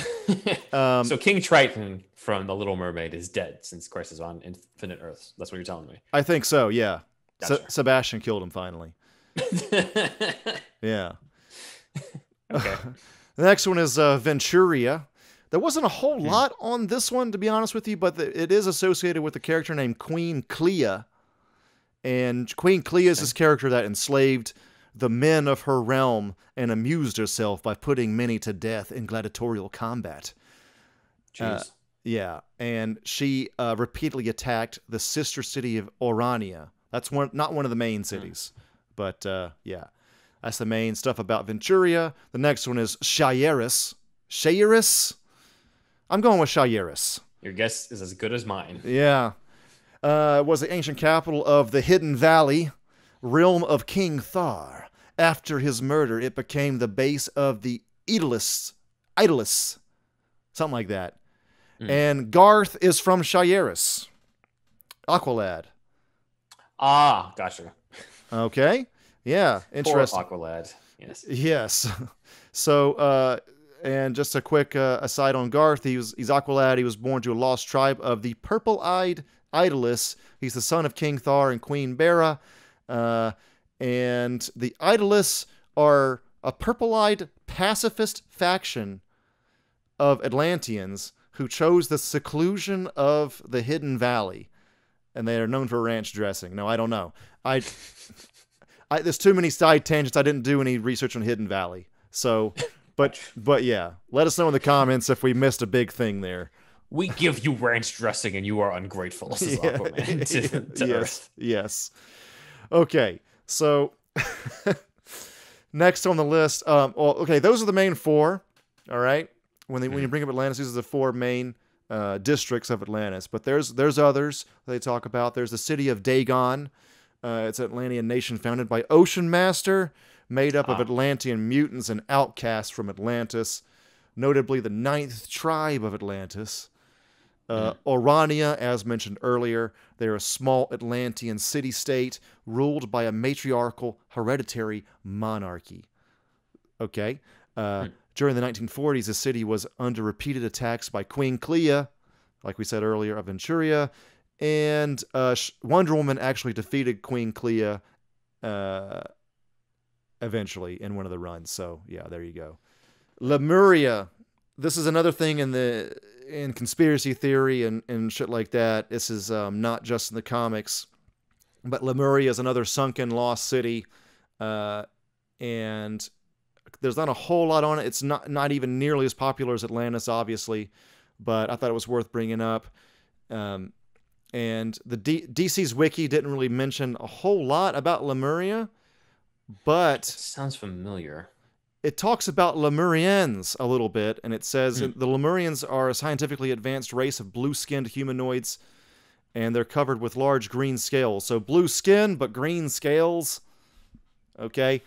Um, so King Triton from The Little Mermaid is dead since Crisis on Infinite Earths. That's what you're telling me. I think so. Yeah. Se- Sebastian killed him finally. [LAUGHS] Yeah. Okay. [LAUGHS] The next one is uh, Venturia. There wasn't a whole lot on this one, to be honest with you, but the, it is associated with a character named Queen Clea. And Queen Clea is this character that enslaved the men of her realm and amused herself by putting many to death in gladiatorial combat. Jeez. Yeah, and she uh, repeatedly attacked the sister city of Aurania. That's one, not one of the main cities, but uh, yeah, that's the main stuff about Venturia. The next one is Shayeris. Shayeris. I'm going with Shayeris. Your guess is as good as mine. Yeah, uh, it was the ancient capital of the Hidden Valley, realm of King Thar. After his murder, it became the base of the Idyllists, Idyllists, something like that. And Garth is from Shayeris. Aqualad. Ah, gotcha. Okay. Yeah. Poor Interesting. Aqualad. Yes. Yes. [LAUGHS] So, uh, and just a quick uh, aside on Garth, he was he's Aqualad. He was born to a lost tribe of the purple-eyed Idyllists. He's the son of King Thar and Queen Berra. Uh, and the Idyllists are a purple-eyed pacifist faction of Atlanteans who chose the seclusion of the Hidden Valley, and they are known for ranch dressing. No, I don't know. I, I there's too many side tangents. I didn't do any research on Hidden Valley. So, [LAUGHS] but but yeah, let us know in the comments if we missed a big thing there. We give you ranch dressing and you are ungrateful, says [LAUGHS] Aquaman [LAUGHS] to, to yes, Earth. yes. Okay, So next on the list, um, well, okay, those are the main four. All right, when they when you bring up Atlantis, these are the four main uh, districts of Atlantis. But there's there's others they talk about. There's the city of Dagon. Uh, it's an Atlantean nation founded by Ocean Master, made up of Atlantean mutants and outcasts from Atlantis, notably the ninth tribe of Atlantis. Uh, Aurania, as mentioned earlier, they're a small Atlantean city state ruled by a matriarchal hereditary monarchy. Okay. Uh, During the 1940s, the city was under repeated attacks by Queen Clea, like we said earlier, of Venturia, and uh, Wonder Woman actually defeated Queen Clea uh, eventually in one of the runs. So yeah, there you go. Lemuria. This is another thing in the in conspiracy theory and, and shit like that. This is um, not just in the comics, but Lemuria is another sunken lost city, uh, and there's not a whole lot on it. It's not not even nearly as popular as Atlantis, obviously, but I thought it was worth bringing up. Um, and the D- DC's wiki didn't really mention a whole lot about Lemuria, but Sounds familiar. it talks about Lemurians a little bit, and it says the Lemurians are a scientifically advanced race of blue-skinned humanoids, and they're covered with large green scales. So blue skin, but green scales. Okay,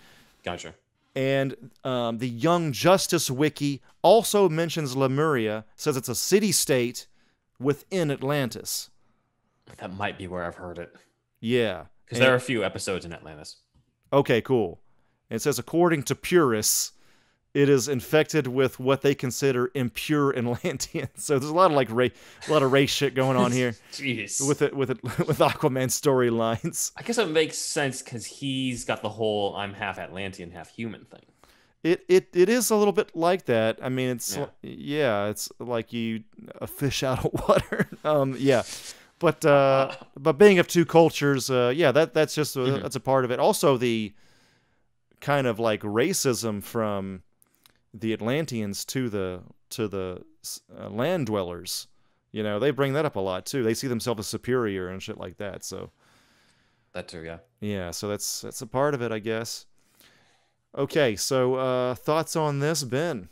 Gotcha. and um, the Young Justice wiki also mentions Lemuria, says it's a city-state within Atlantis. That might be where I've heard it. Yeah, Because there are a few episodes in Atlantis. Okay, cool. It says, according to purists, it is infected with what they consider impure Atlanteans. [LAUGHS] So there's a lot of like race, a lot of race shit going on here [LAUGHS] Jeez. with it, with it, [LAUGHS] with Aquaman storylines. I guess it makes sense because he's got the whole I'm half Atlantean, half human thing. It, it, it is a little bit like that. I mean, it's Yeah. yeah, it's like you a fish out of water. um, yeah, but uh, [LAUGHS] but being of two cultures, uh, yeah, that that's just a, Mm-hmm. that's a part of it. Also, the kind of like racism from the Atlanteans to the to the uh, land dwellers. You know, they bring that up a lot too. They see themselves as superior and shit like that. So That too, yeah. yeah, so that's that's a part of it, I guess. Okay, so uh, thoughts on this, Ben?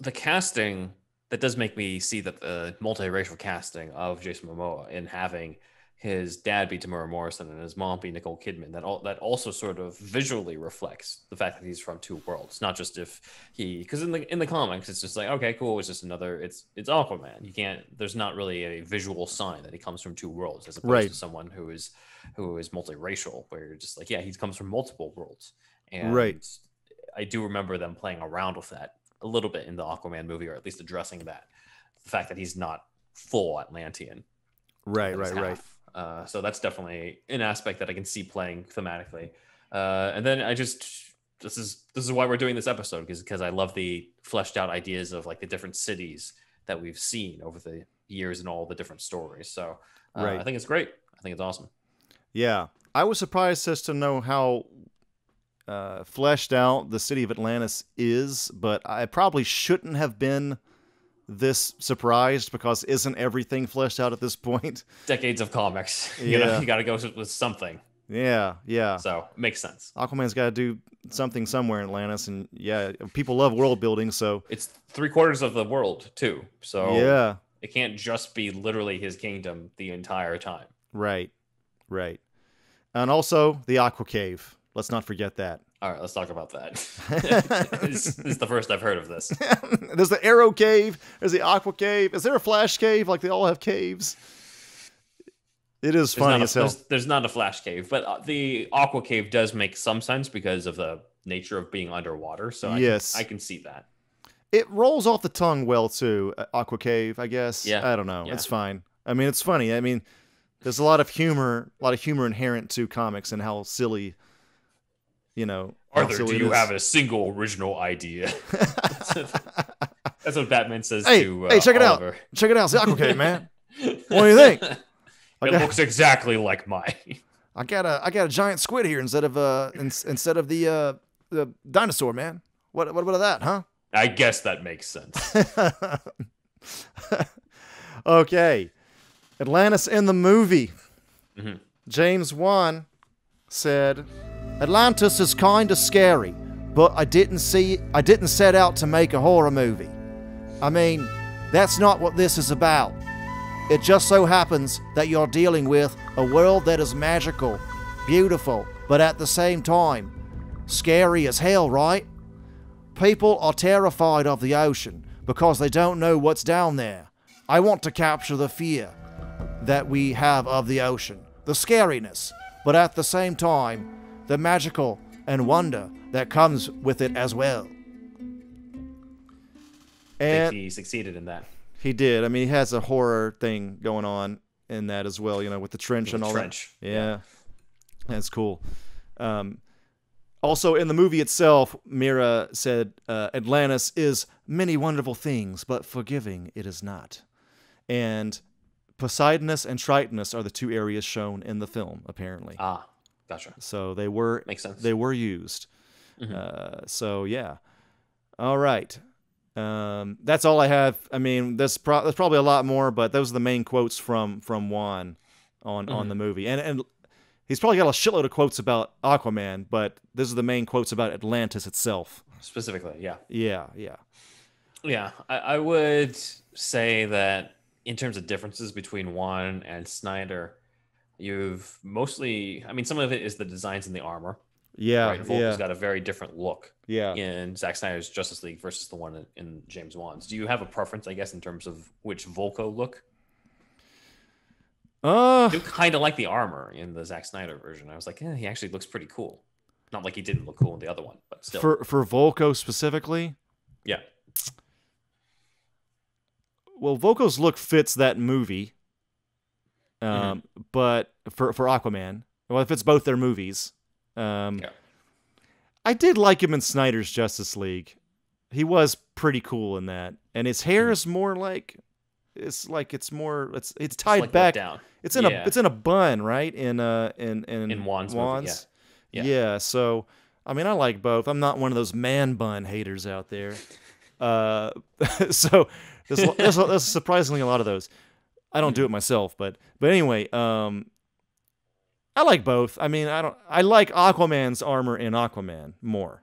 The casting that does make me see that the multiracial casting of Jason Momoa in having his dad be Temuera Morrison and his mom be Nicole Kidman that all that also sort of visually reflects the fact that he's from two worlds, not just if he because in the in the comics it's just like okay cool it's just another it's it's Aquaman you can't there's not really a visual sign that he comes from two worlds as opposed Right. to someone who is who is multiracial where you're just like yeah he comes from multiple worlds and Right. I do remember them playing around with that a little bit in the Aquaman movie, or at least addressing that the fact that he's not full Atlantean. Right, right, right. Uh, so that's definitely an aspect that I can see playing thematically. Uh, and then I just this is this is why we're doing this episode because because I love the fleshed out ideas of like the different cities that we've seen over the years and all the different stories. So uh, Right. I think it's great. I think it's awesome. Yeah, I was surprised as to know how uh, fleshed out the city of Atlantis is, but I probably shouldn't have been this surprised because isn't everything fleshed out at this point? [LAUGHS] Decades of comics. [LAUGHS] You know, you got to go with something. Yeah, yeah. So it makes sense. Aquaman's got to do something somewhere in Atlantis, and yeah, people love world building, so It's three quarters of the world too. So yeah, it can't just be literally his kingdom the entire time. right, right. And also the Aqua Cave. Let's not forget that. All right, let's talk about that. [LAUGHS] this, is the first I've heard of this. [LAUGHS] There's the Arrow Cave. There's the Aqua Cave. Is there a Flash Cave? Like they all have caves. It is There's funny as hell. there's, there's not a flash cave, but uh, the aqua cave does make some sense because of the nature of being underwater. So I, Yes. can, I can see that. It rolls off the tongue well too. uh, Aqua Cave, I guess. Yeah, I don't know. yeah. It's fine. I mean, it's funny. I mean, there's a lot of humor, a lot of humor inherent to comics and how silly, you know. Arthur, do you is. have a single original idea? [LAUGHS] That's what Batman says Hey, to uh, hey, check it out. Check it out. It's the man. [LAUGHS] What do you think? It got- looks exactly like mine. [LAUGHS] I got a I got a giant squid here instead of uh in, instead of the uh the dinosaur, man. What what about that, huh? I guess that makes sense. Okay. Atlantis in the movie. Mhm. James Wan said, "Atlantis is kind of scary, but I didn't see I didn't set out to make a horror movie. I mean, that's not what this is about. It just so happens that you're dealing with a world that is magical, beautiful, but at the same time, scary as hell, right? People are terrified of the ocean because they don't know what's down there. I want to capture the fear that we have of the ocean, the scariness, but at the same time, the magical and wonder that comes with it as well. I And think he succeeded in that. he did. I mean, he has a horror thing going on in that as well, you know, with the trench With and the all trench, that. Yeah. That's cool. Um, also, in the movie itself, Mera said uh, Atlantis is many wonderful things, but forgiving it is not. And Poseidonus and Tritonus are the two areas shown in the film, apparently. Ah, gotcha. So they were Makes sense. They were used. Uh, so yeah. All right. Um, that's all I have. I mean, there's, pro- there's probably a lot more, but those are the main quotes from from Wan on on the movie, and and he's probably got a shitload of quotes about Aquaman, but these are the main quotes about Atlantis itself. Specifically, yeah. Yeah, yeah, Yeah, I, I would say that in terms of differences between Wan and Snyder, you've mostly, I mean, some of it is the designs in the armor. yeah, right? Vulko's yeah, got a very different look yeah. in Zack Snyder's Justice League versus the one in, in James Wan's. Do you have a preference, I guess, in terms of which Vulko look? Uh, I kind of like the armor in the Zack Snyder version. I was like, eh, he actually looks pretty cool. Not like he didn't look cool in the other one, but still. for for Vulko specifically, yeah. well, Vulko's look fits that movie. Um, but for for Aquaman, well, it fits both their movies. Um, Yeah. I did like him in Snyder's Justice League. He was pretty cool in that, and his hair is more like it's like it's more it's it's tied like back. down. It's in Yeah. a it's in a bun, right? In uh in in In movie, yeah. yeah. Yeah. So I mean, I like both. I'm not one of those man bun haters out there. Uh, [LAUGHS] so there's, there's there's surprisingly a lot of those. I don't do it myself, but but anyway, um, I like both. I mean, I don't. I like Aquaman's armor in Aquaman more.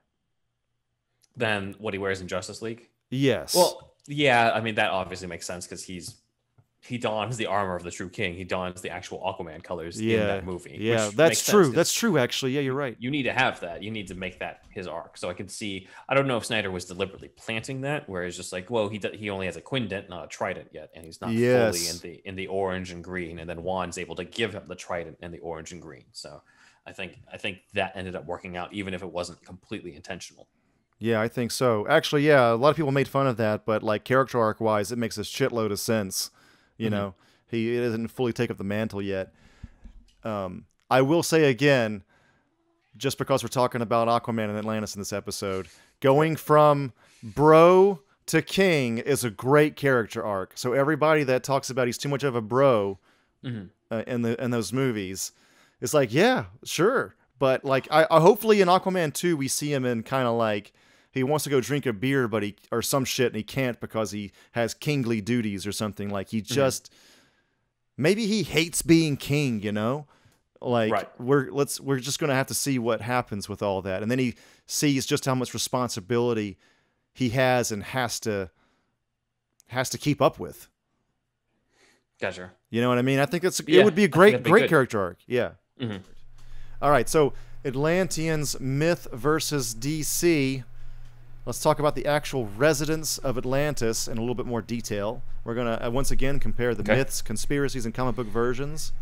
Than what he wears in Justice League. Yes. Well, yeah, I mean that obviously makes sense because he's he dons the armor of the true king. He dons the actual Aquaman colors yeah, in that movie. Yeah, that's true. That's true. Actually, yeah, you're right. You need to have that. You need to make that his arc. So I can see. I don't know if Snyder was deliberately planting that, where it's just like, well, he he only has a quindent, not a trident yet, and he's not fully in the in the orange and green. And then Wan's able to give him the trident and the orange and green. So I think I think that ended up working out, even if it wasn't completely intentional. Yeah, I think so. Actually, yeah, a lot of people made fun of that, but like character arc wise, it makes a shitload of sense. You Mm-hmm. know, he doesn't fully take up the mantle yet. Um, I will say again, just because we're talking about Aquaman and Atlantis in this episode, going from bro to king is a great character arc. So everybody that talks about he's too much of a bro Mhm. uh, in the in those movies, it's like, yeah, sure, but like, I, I hopefully in Aquaman 2 we see him in kind of like he wants to go drink a beer, but he or some shit, and he can't because he has kingly duties or something. Like he just maybe he hates being king, you know. Like Right. we're let's we're just gonna have to see what happens with all that, and then he sees just how much responsibility he has and has to has to keep up with. Gotcha. You know what I mean? I think it's Yeah, it would be a great be great good. character arc. Yeah. Mhm. All right, so Atlanteans myth versus DC. Let's talk about the actual residents of Atlantis in a little bit more detail. We're gonna uh, once again compare the Okay. myths, conspiracies, and comic book versions.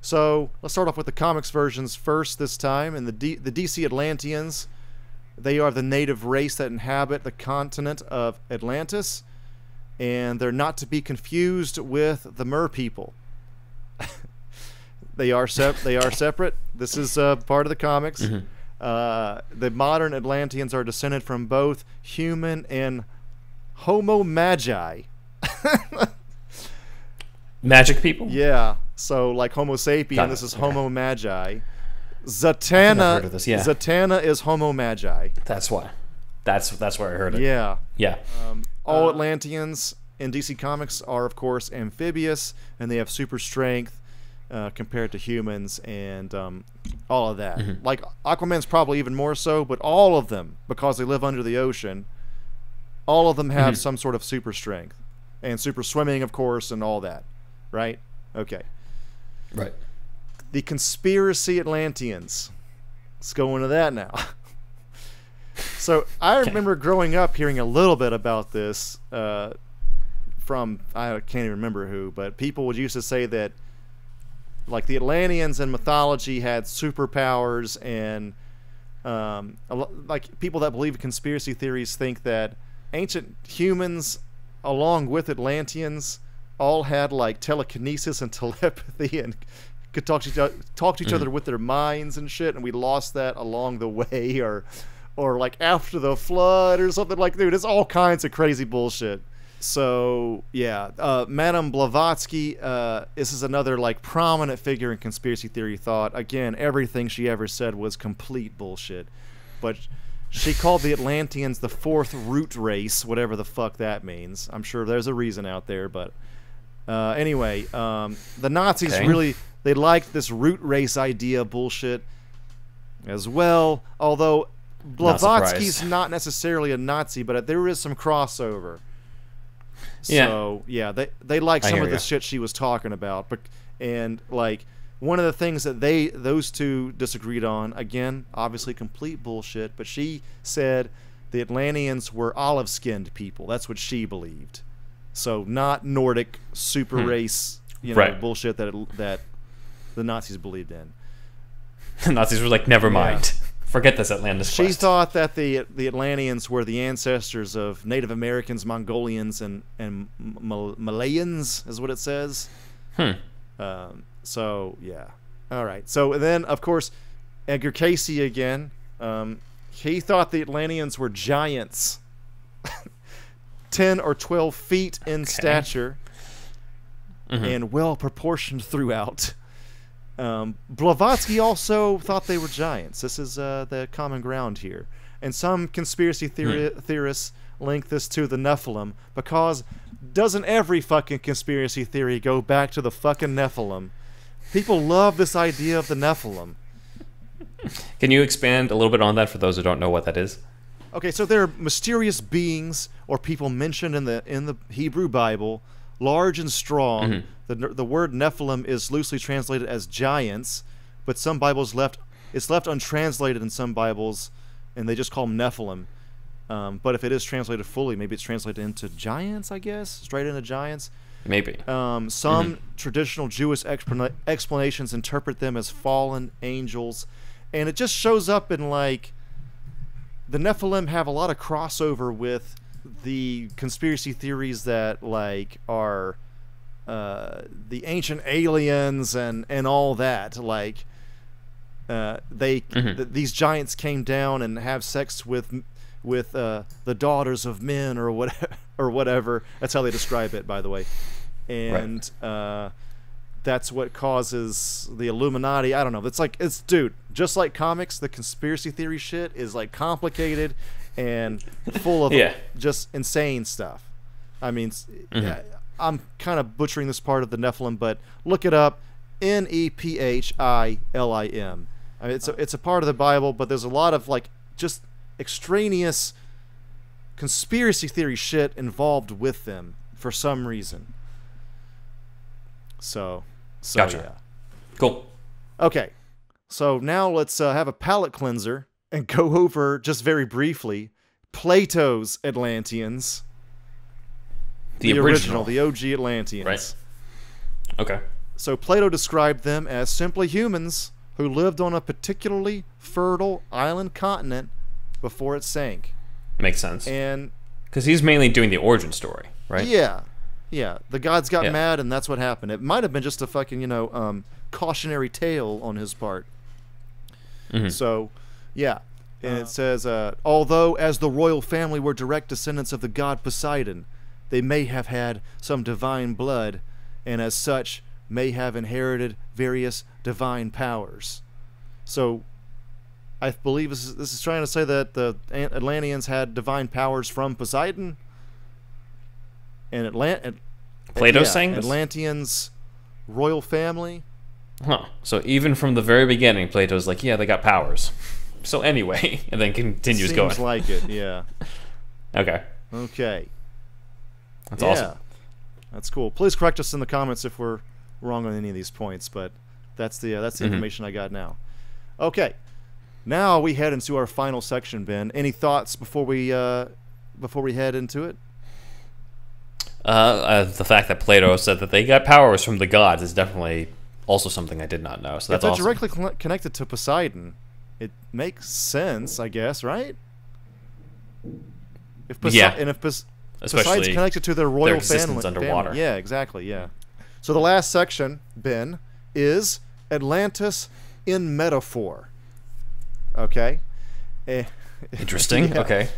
So let's start off with the comics versions first this time. And the D- the DC Atlanteans, they are the native race that inhabit the continent of Atlantis, and they're not to be confused with the Mer people. [LAUGHS] they are sep- they are separate. This is uh, part of the comics. Uh, the modern Atlanteans are descended from both human and Homo Magi. [LAUGHS] Magic people. Yeah. So like Homo sapien, Got this it, is okay. Homo Magi. Zatanna. this, yeah. Zatanna is Homo Magi. That's why. That's that's where I heard it. Yeah. Yeah. All Atlanteans in DC Comics are, of course, amphibious, and they have super strength uh, compared to humans. And um, all of that. Like Aquaman's probably even more so, but all of them because they live under the ocean, all of them have some sort of super strength and super swimming, of course, and all that. Right? Okay. Right. The conspiracy Atlanteans. Let's go into that now. [LAUGHS] so I remember growing up hearing a little bit about this uh, from I can't even remember who, but people would used to say that like the Atlanteans in mythology had superpowers, and um, like people that believe in conspiracy theories think that ancient humans, along with Atlanteans, all had like telekinesis and [LAUGHS] telepathy and could talk to each other, talk to each other with their minds and shit, and we lost that along the way, or or like after the flood or something like. Dude, it's all kinds of crazy bullshit. So yeah, uh, Madame Blavatsky. Uh, this is another like prominent figure in conspiracy theory thought. Again, everything she ever said was complete bullshit, but she called the Atlanteans the fourth root race, whatever the fuck that means. I'm sure there's a reason out there, but uh, anyway, um, the Nazis Okay. really they liked this root race idea bullshit as well. Although Not Blavatsky's surprised. not necessarily a Nazi, but there is some crossover. Yeah. So yeah, they they like some of the ya. shit she was talking about, but and like one of the things that they those two disagreed on again, obviously complete bullshit. But she said the Atlanteans were olive skinned people. That's what she believed. So not Nordic super race, you know, Hmm. Right. bullshit that that the Nazis believed in. The [LAUGHS] Nazis were like, never mind. Forget this Atlantis She quest. thought that the the Atlanteans were the ancestors of Native Americans, Mongolians, and and Mal- Malayans, is what it says. Hmm. Um, so yeah, all right. So then, of course, Edgar Cayce again. Um, he thought the Atlanteans were giants, [LAUGHS] ten or twelve feet in stature, and well proportioned throughout. Um, Blavatsky also thought they were giants. This is uh, the common ground here. And some conspiracy theori- theorists link this to the Nephilim because doesn't every fucking conspiracy theory go back to the fucking Nephilim? People love this idea of the Nephilim. Can you expand a little bit on that for those who don't know what that is? Okay, so they're mysterious beings or people mentioned in the in the Hebrew Bible, large and strong. The the word Nephilim is loosely translated as giants, but some Bibles left it's left untranslated in some Bibles, and they just call them Nephilim. Um, but if it is translated fully, maybe it's translated into giants. I guess straight into giants. Maybe. Um, some traditional Jewish explana- explanations interpret them as fallen angels, and it just shows up in like the Nephilim have a lot of crossover with the conspiracy theories that like are uh, the ancient aliens and and all that. Like uh, they th- these giants came down and have sex with with uh, the daughters of men or whatever [LAUGHS] or whatever. That's how they describe it, by the way. And uh, that's what causes the Illuminati. I don't know. It's like it's dude, just like comics, the conspiracy theory shit is like complicated and full of [LAUGHS] Yeah. just insane stuff. I mean, yeah, I'm kind of butchering this part of the Nephilim, but look it up. N E P H I L I M. I mean, it's a, it's a part of the Bible, but there's a lot of like just extraneous conspiracy theory shit involved with them for some reason. So, so Gotcha. yeah. Cool. Okay, so now let's uh, have a palate cleanser and go over just very briefly Plato's Atlanteans, The, original. the OG Atlanteans. Right. Okay. So Plato described them as simply humans who lived on a particularly fertile island continent before it sank. Makes sense. And Because he's mainly doing the origin story, right? yeah, yeah, the gods got Yeah. mad and that's what happened. It might have been just a fucking, you know, um, cautionary tale on his part. Mm-hmm. So, yeah. And it says, uh, although as the royal family were direct descendants of the god Poseidon, they may have had some divine blood, and as such may have inherited various divine powers. So, I believe this is, this is trying to say that the Atlanteans had divine powers from Poseidon, and Atlant. Plato's yeah, saying this? Atlanteans' royal family Huh. So even from the very beginning, Plato's like, yeah, they got powers. So anyway, [LAUGHS] and then continues Seems going. like it. Yeah. [LAUGHS] okay. Okay. That's yeah. awesome. That's cool. Please correct us in the comments if we're wrong on any of these points, but that's the uh, that's the Mhm. information I got now. Okay. Now we head into our final section, Ben. Any thoughts before we uh, before we head into it? Uh, uh, the fact that Plato said that they got powers from the gods is definitely also something I did not know. So that's awesome. directly conne- connected to Poseidon, it makes sense, I guess, right? If Pose- Yeah. and if Pos- Especially connected to their royal existence family, underwater. family. Yeah, exactly. Yeah. So the last section, Ben, is Atlantis in metaphor. Okay. Eh, [LAUGHS] Interesting. Yeah. Okay.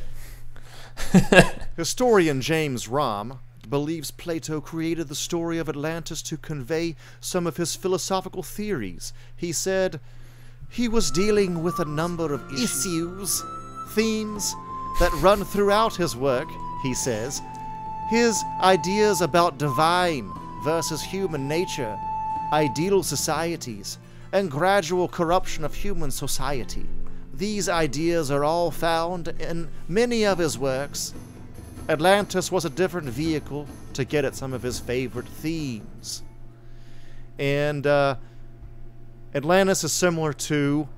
[LAUGHS] Historian James Romm believes Plato created the story of Atlantis to convey some of his philosophical theories. He said he was dealing with a number of issues, themes that run throughout his work, he says. His ideas about divine versus human nature, ideal societies, and gradual corruption of human society. These ideas are all found in many of his works. Atlantis was a different vehicle to get at some of his favorite themes. And uh, Atlantis is similar to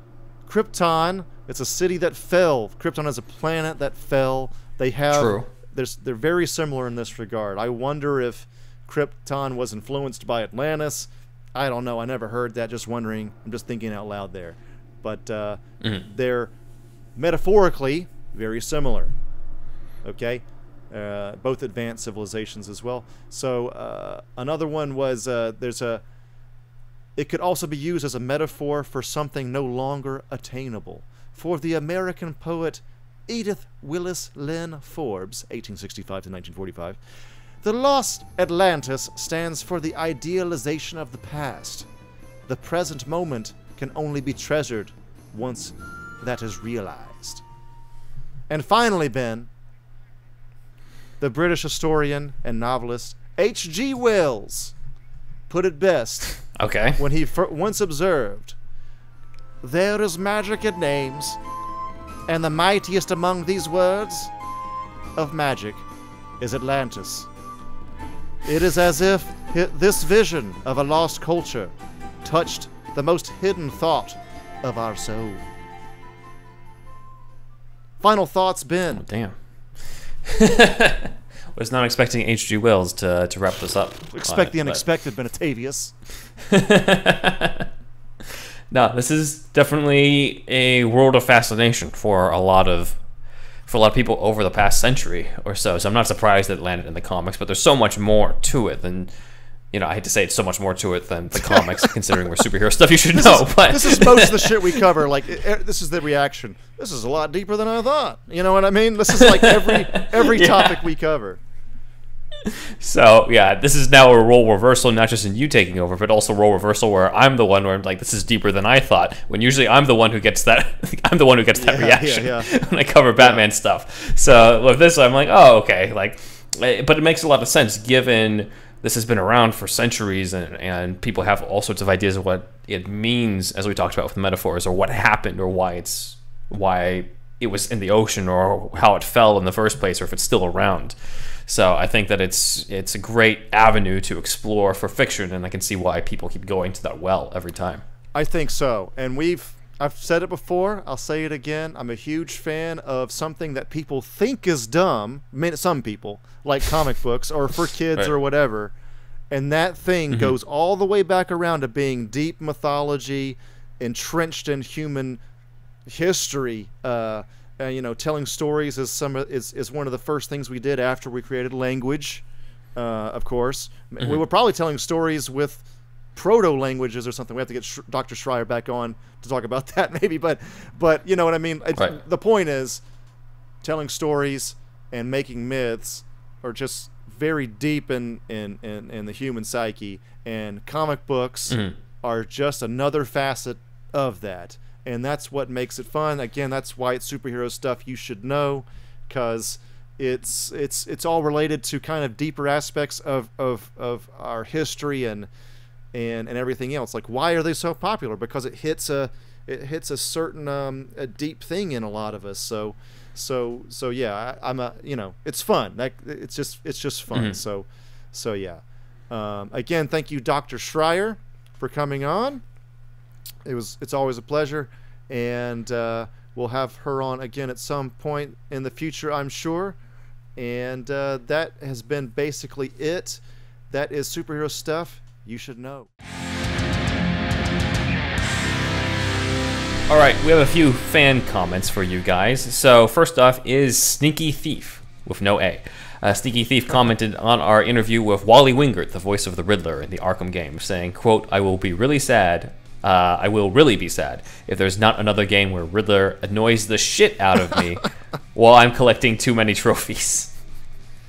Krypton. It's a city that fell. Krypton is a planet that fell. They have True. There's, they're very similar in this regard. I wonder if Krypton was influenced by Atlantis. I don't know. I never heard that. Just wondering. I'm just thinking out loud there. But uh, they're metaphorically very similar. Okay? Uh, both advanced civilizations as well. So uh, another one was uh, there's a. It could also be used as a metaphor for something no longer attainable. For the American poet Edith Willis Linn Forbes, 1865 to 1945, the lost Atlantis stands for the idealization of the past. The present moment can only be treasured once that is realized. And finally, Ben, the British historian and novelist H.G. Wells put it best Okay. when he once observed There is magic in names, and the mightiest among these words of magic is Atlantis. It is as if hi- this vision of a lost culture touched the most hidden thought of our soul. Final thoughts, Ben. Oh, Damn. [LAUGHS] Was not expecting H.G. Wells to, to wrap this up. Expect the it, but- unexpected, Ben Atavius. [LAUGHS] no, this is definitely a world of fascination for a lot of for a lot of people over the past century or so. So I'm not surprised that it landed in the comics, but there's so much more to it than you know. I hate to say it's so much more to it than the [LAUGHS] comics, considering we're superhero stuff. You should know, but This is most of the shit we cover. Like, [LAUGHS] eh, eh, this is the reaction. This is a lot deeper than I thought. You know what I mean? This is like every every [LAUGHS] Yeah. topic we cover. So yeah, this is now a role reversal, not just in you taking over, but also role reversal where I'm the one where I'm like, this is deeper than I thought. When usually I'm the one who gets that, I'm the one who gets that Yeah, reaction yeah, yeah. when I cover Batman stuff. So with this, I'm like, oh okay, like, eh, but it makes a lot of sense given this has been around for centuries and, and people have all sorts of ideas of what it means, as we talked about with metaphors, or what happened, or why it's why it was in the ocean, or how it fell in the first place, or if it's still around. So I think that it's it's a great avenue to explore for fiction, and I can see why people keep going to that well every time. I think so. And we've I've said it before. I'll say it again. I'm a huge fan of something that people think is dumb. I mean, some people like comic [LAUGHS] books or for kids Right. or whatever. And that thing goes all the way back around to being deep mythology, entrenched in human history. Uh, uh, you know, telling stories is some is is one of the first things we did after we created language. Uh, of course, we were probably telling stories with proto languages or something. We have to get Sh- Dr. Schreyer back on to talk about [LAUGHS] that, maybe. But but you know what I mean. Right. The point is, telling stories and making myths are just very deep in in, in, in the human psyche, and comic books mm-hmm. are just another facet of that. And that's what makes it fun. Again, that's why it's superhero stuff you should know, because it's it's it's all related to kind of deeper aspects of, of, of our history and and and everything else. Like, why are they so popular? Because it hits a it hits a certain um, a deep thing in a lot of us. So so so yeah, I, I'm a you know it's fun. Like it's just it's just fun. So so yeah. Um, again, thank you, Dr. Schreyer, for coming on. It was it's always a pleasure, and uh, we'll have her on again at some point in the future, I'm sure. And uh, that has been basically it. That is superhero stuff you should know. All right, we have a few fan comments for you guys. So first off is Sneaky Thief with no A. Uh, Sneaky Thief commented on our interview with Wally Wingert, the voice of the Riddler in the Arkham game, saying, "quote I will be really sad. Uh, I will really be sad if there's not another game where Riddler annoys the shit out of me [LAUGHS] while I'm collecting too many trophies." [LAUGHS]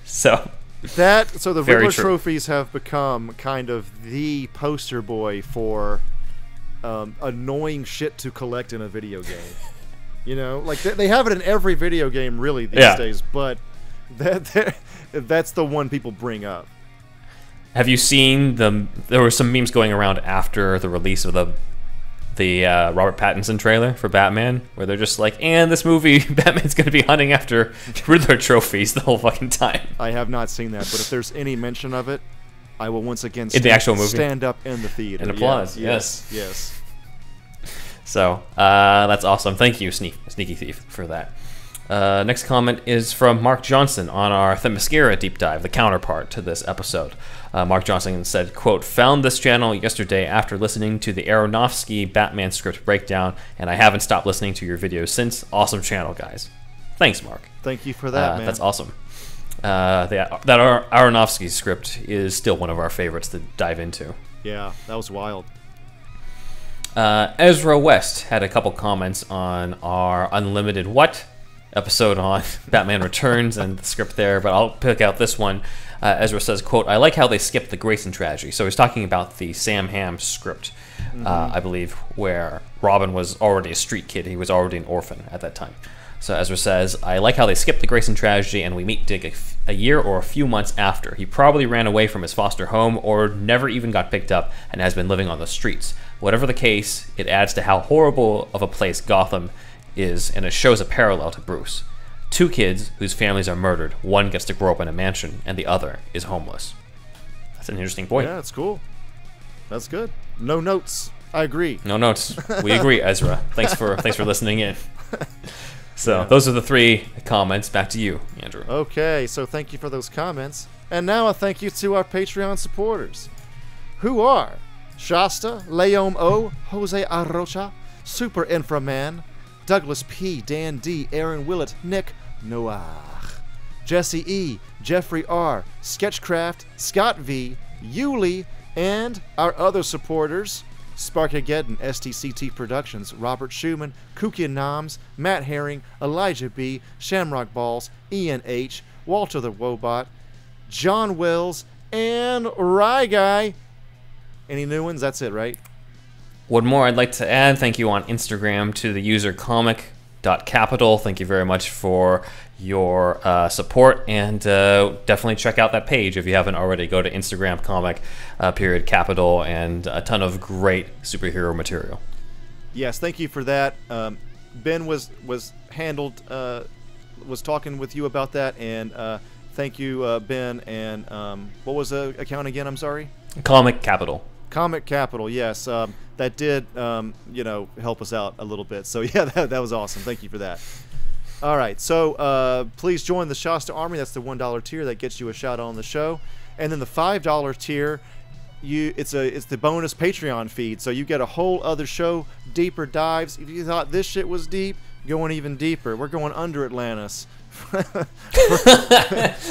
So That so the Very Riddler true. trophies have become kind of the poster boy for um, annoying shit to collect in a video [LAUGHS] game. You know, like they, they have it in every video game really these Yeah. days, but that that- that's the one people bring up. Have you seen the? There were some memes going around after the release of the the uh, Robert Pattinson trailer for Batman, where they're just like, "And this movie, [LAUGHS] Batman's going to be hunting after [LAUGHS] Riddler trophies the whole fucking time." I have not seen that, but if there's any mention of it, I will once again In the stand, actual movie? stand up in the theater. And Yeah, applause, Yes, yes. So uh, that's awesome. Thank you, Sneak, Sneaky Thief, for that. Uh, next comment is from Mark Johnson on our Themyscira deep dive, the counterpart to this episode. Uh, Mark Johnson said, "quote Found this channel yesterday after listening to the Aronofsky Batman script breakdown, and I haven't stopped listening to your videos since. Awesome channel, guys. Thanks, Mark. Thank you for that, Uh, man. That's awesome. Uh, the, that Ar- Aronofsky script is still one of our favorites to dive into. Yeah, that was wild. Uh, Ezra West had a couple comments on our Unlimited What episode on [LAUGHS] Batman Returns and the script there, but I'll pick out this one. Uh, Ezra says, "quote I like how they skipped the Grayson tragedy." So he's talking about the Sam Hamm script, uh, I believe, where Robin was already a street kid; he was already an orphan at that time. So Ezra says, I like how they skipped the Grayson tragedy and we meet Dick a, f- a year or a few months after. He probably ran away from his foster home or never even got picked up and has been living on the streets. Whatever the case, it adds to how horrible of a place Gotham is and it shows a parallel to Bruce. Two kids whose families are murdered. One gets to grow up in a mansion and the other is homeless. That's an interesting point. Yeah, that's cool. That's good. No notes. I agree. No notes. We [LAUGHS] agree, Ezra. Thanks for thanks for listening in. [LAUGHS] So those are the three comments. Back to you, Andrew. Okay, so thank you for those comments. And now a thank you to our Patreon supporters, who are Shasta, Leom O, Jose Arrocha, Super Inframan, Douglas P, Dan D, Aaron Willett, Nick Noah, Jesse E, Jeffrey R, Sketchcraft, Scott V, Yuli, and our other supporters Sparkageddon, STCT Productions, Robert Schumann, Kukin Noms, Matt Herring, Elijah B, Shamrock Balls, Ian H, Walter the Wobot, John Wells, and Rye Guy. Any new ones? That's it, right? One more I'd like to add. Thank you on Instagram to the user comic.capital. Thank you very much for your uh, support and uh, definitely check out that page if you haven't already. Go to Instagram comic uh, period capital and a ton of great superhero material. Yes, thank you for that. Um, ben was was handled uh, was talking with you about that, and uh, thank you, uh, Ben. And um, what was the account again? I'm sorry. Comic capital. Comic Capital, yes, um, that did, um, you know, help us out a little bit. So [LAUGHS] yeah, that, that was awesome. Thank you for that. All right, so uh, please join the Shasta Army. That's the one dollar tier that gets you a shout out on the show, and then the five dollar tier, you it's a it's the bonus Patreon feed. So you get a whole other show, deeper dives. If you thought this shit was deep, going even deeper. We're going under Atlantis. [LAUGHS] we're,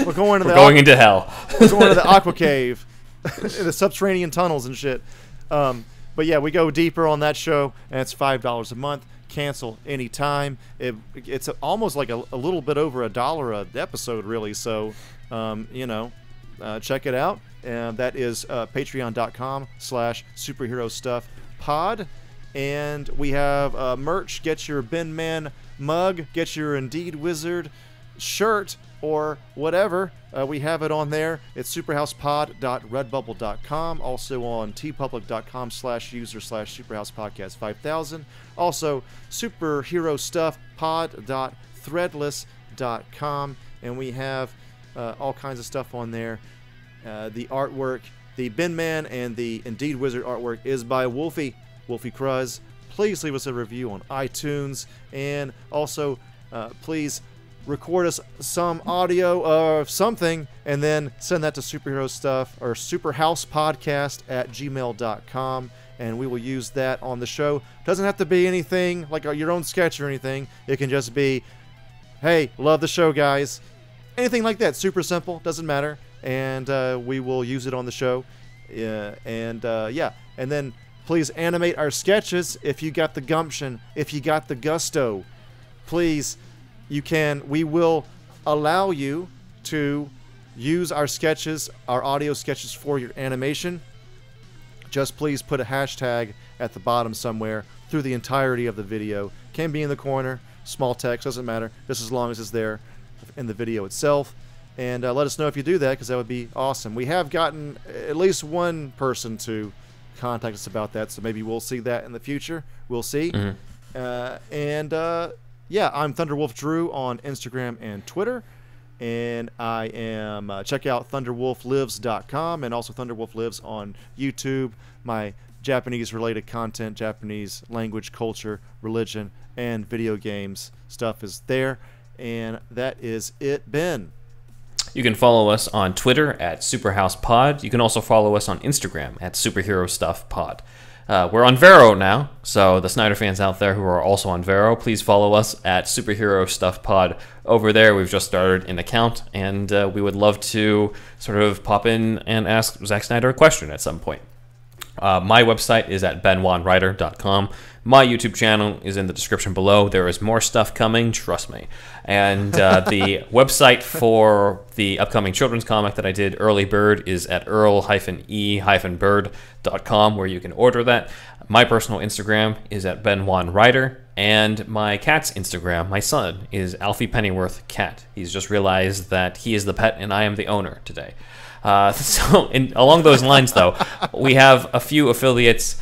we're [LAUGHS] going to We're the going into hell. we're going to the aqua cave, in [LAUGHS] the subterranean tunnels and shit. Um, but yeah, we go deeper on that show, and it's five dollars a month. Cancel anytime. It, it's almost like a, a little bit over a dollar a episode, really. So, um, you know, uh, check it out. And that is uh, Patreon.com/slash Superhero Stuff Pod. And we have uh, merch. Get your Ben Man mug. Get your Indeed Wizard shirt or whatever, uh, we have it on there. It's superhousepod.redbubble.com. Also on teepublic.com slash user slash superhousepodcast 5000. Also, superherostuffpod.threadless.com. And we have uh, all kinds of stuff on there. Uh, the artwork, the Bin Man and the Indeed Wizard artwork is by Wolfie, Wolfie Cruz. Please leave us a review on iTunes. And also, uh, please record us some audio of something and then send that to superhero stuff or superhousepodcast at gmail.com and we will use that on the show. Doesn't have to be anything like your own sketch or anything. It can just be hey love the show guys. Anything like that. Super simple. Doesn't matter. And uh, we will use it on the show. Uh, and uh, yeah. And then please animate our sketches if you got the gumption if you got the gusto. Please you can we will allow you to use our sketches our audio sketches for your animation. Just please put a hashtag at the bottom somewhere through the entirety of the video. Can be in the corner small text doesn't matter. Just as long as it's there in the video itself. And uh, let us know if you do that because that would be awesome. We have gotten at least one person to contact us about that so maybe we'll see that in the future. We'll see. Mhm. uh, and uh, yeah, I'm Thunderwolf Drew on Instagram and Twitter. And I am, uh, check out thunderwolflives.com and also Thunderwolf Lives on YouTube. My Japanese related content, Japanese language, culture, religion, and video games stuff is there. And that is it, Ben. You can follow us on Twitter at SuperhousePod. You can also follow us on Instagram at Superhero Stuff Pod. Uh, we're on Vero now, so the Snyder fans out there who are also on Vero, please follow us at Superhero Stuff Pod. Over there, we've just started an account, and uh, we would love to sort of pop in and ask Zack Snyder a question at some point. Uh, my website is at benwanwriter.com. My YouTube channel is in the description below. There is more stuff coming, trust me. And uh, [LAUGHS] the website for the upcoming children's comic that I did, Early Bird, is at earl-e-bird.com, where you can order that. My personal Instagram is at benwanwriter, and my cat's Instagram, my son, is Alfie Pennyworth Cat. He's just realized that he is the pet and I am the owner today. Uh, [LAUGHS] so, in, along those lines, though, we have a few affiliates.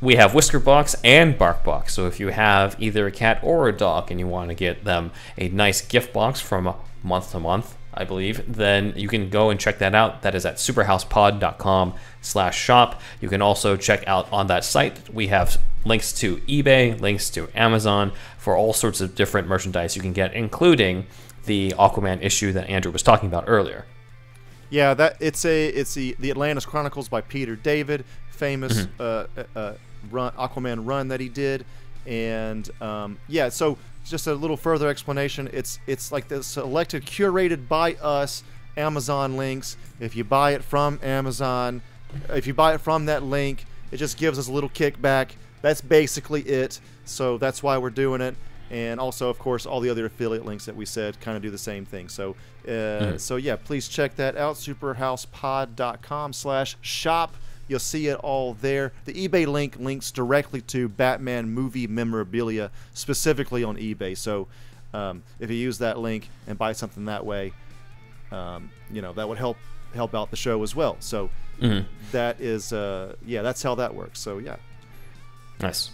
We have Whiskerbox and Barkbox. So, if you have either a cat or a dog and you want to get them a nice gift box from month to month, I believe, then you can go and check that out. That is at superhousepod.com slash shop. You can also check out on that site. We have links to eBay, links to Amazon for all sorts of different merchandise you can get, including the Aquaman issue that Andrew was talking about earlier. Yeah, that it's a it's the the Atlantis Chronicles by Peter David, famous uh, uh, uh, run Aquaman run that he did, and um, yeah. So just a little further explanation. It's it's like the selected, curated by us Amazon links. If you buy it from Amazon, if you buy it from that link, it just gives us a little kickback. That's basically it. So that's why we're doing it. And also, of course, all the other affiliate links that we said kind of do the same thing. So, uh, so yeah, please check that out. Superhousepod.com slash shop. You'll see it all there. The eBay link links directly to Batman movie memorabilia, specifically on eBay. So, um, if you use that link and buy something that way, um, you know that would help help out the show as well. So, that is, uh, yeah, that's how that works. So, yeah. Nice.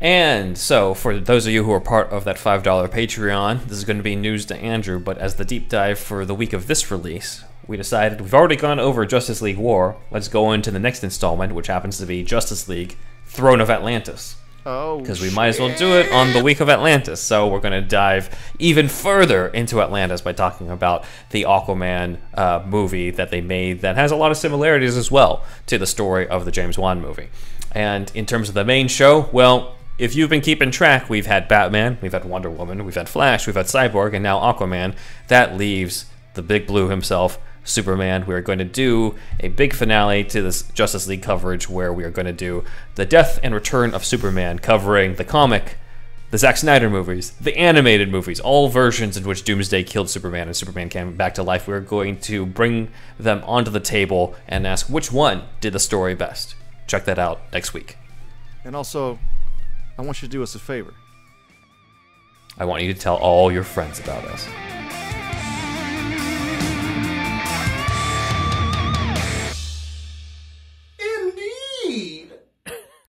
And so, for those of you who are part of that $5 Patreon, this is going to be news to Andrew, but as the deep dive for the week of this release, we decided we've already gone over Justice League War. Let's go into the next installment, which happens to be Justice League Throne of Atlantis. Oh, Because we might as well do it on the week of Atlantis. So we're going to dive even further into Atlantis by talking about the Aquaman uh, movie that they made that has a lot of similarities as well to the story of the James Wan movie. And in terms of the main show, well, if you've been keeping track, we've had Batman, we've had Wonder Woman, we've had Flash, we've had Cyborg, and now Aquaman. That leaves the Big Blue himself, Superman. We're going to do a big finale to this Justice League coverage where we are going to do the death and return of Superman, covering the comic, the Zack Snyder movies, the animated movies, all versions in which Doomsday killed Superman and Superman came back to life. We're going to bring them onto the table and ask which one did the story best. Check that out next week. And also, I want you to do us a favor. I want you to tell all your friends about us.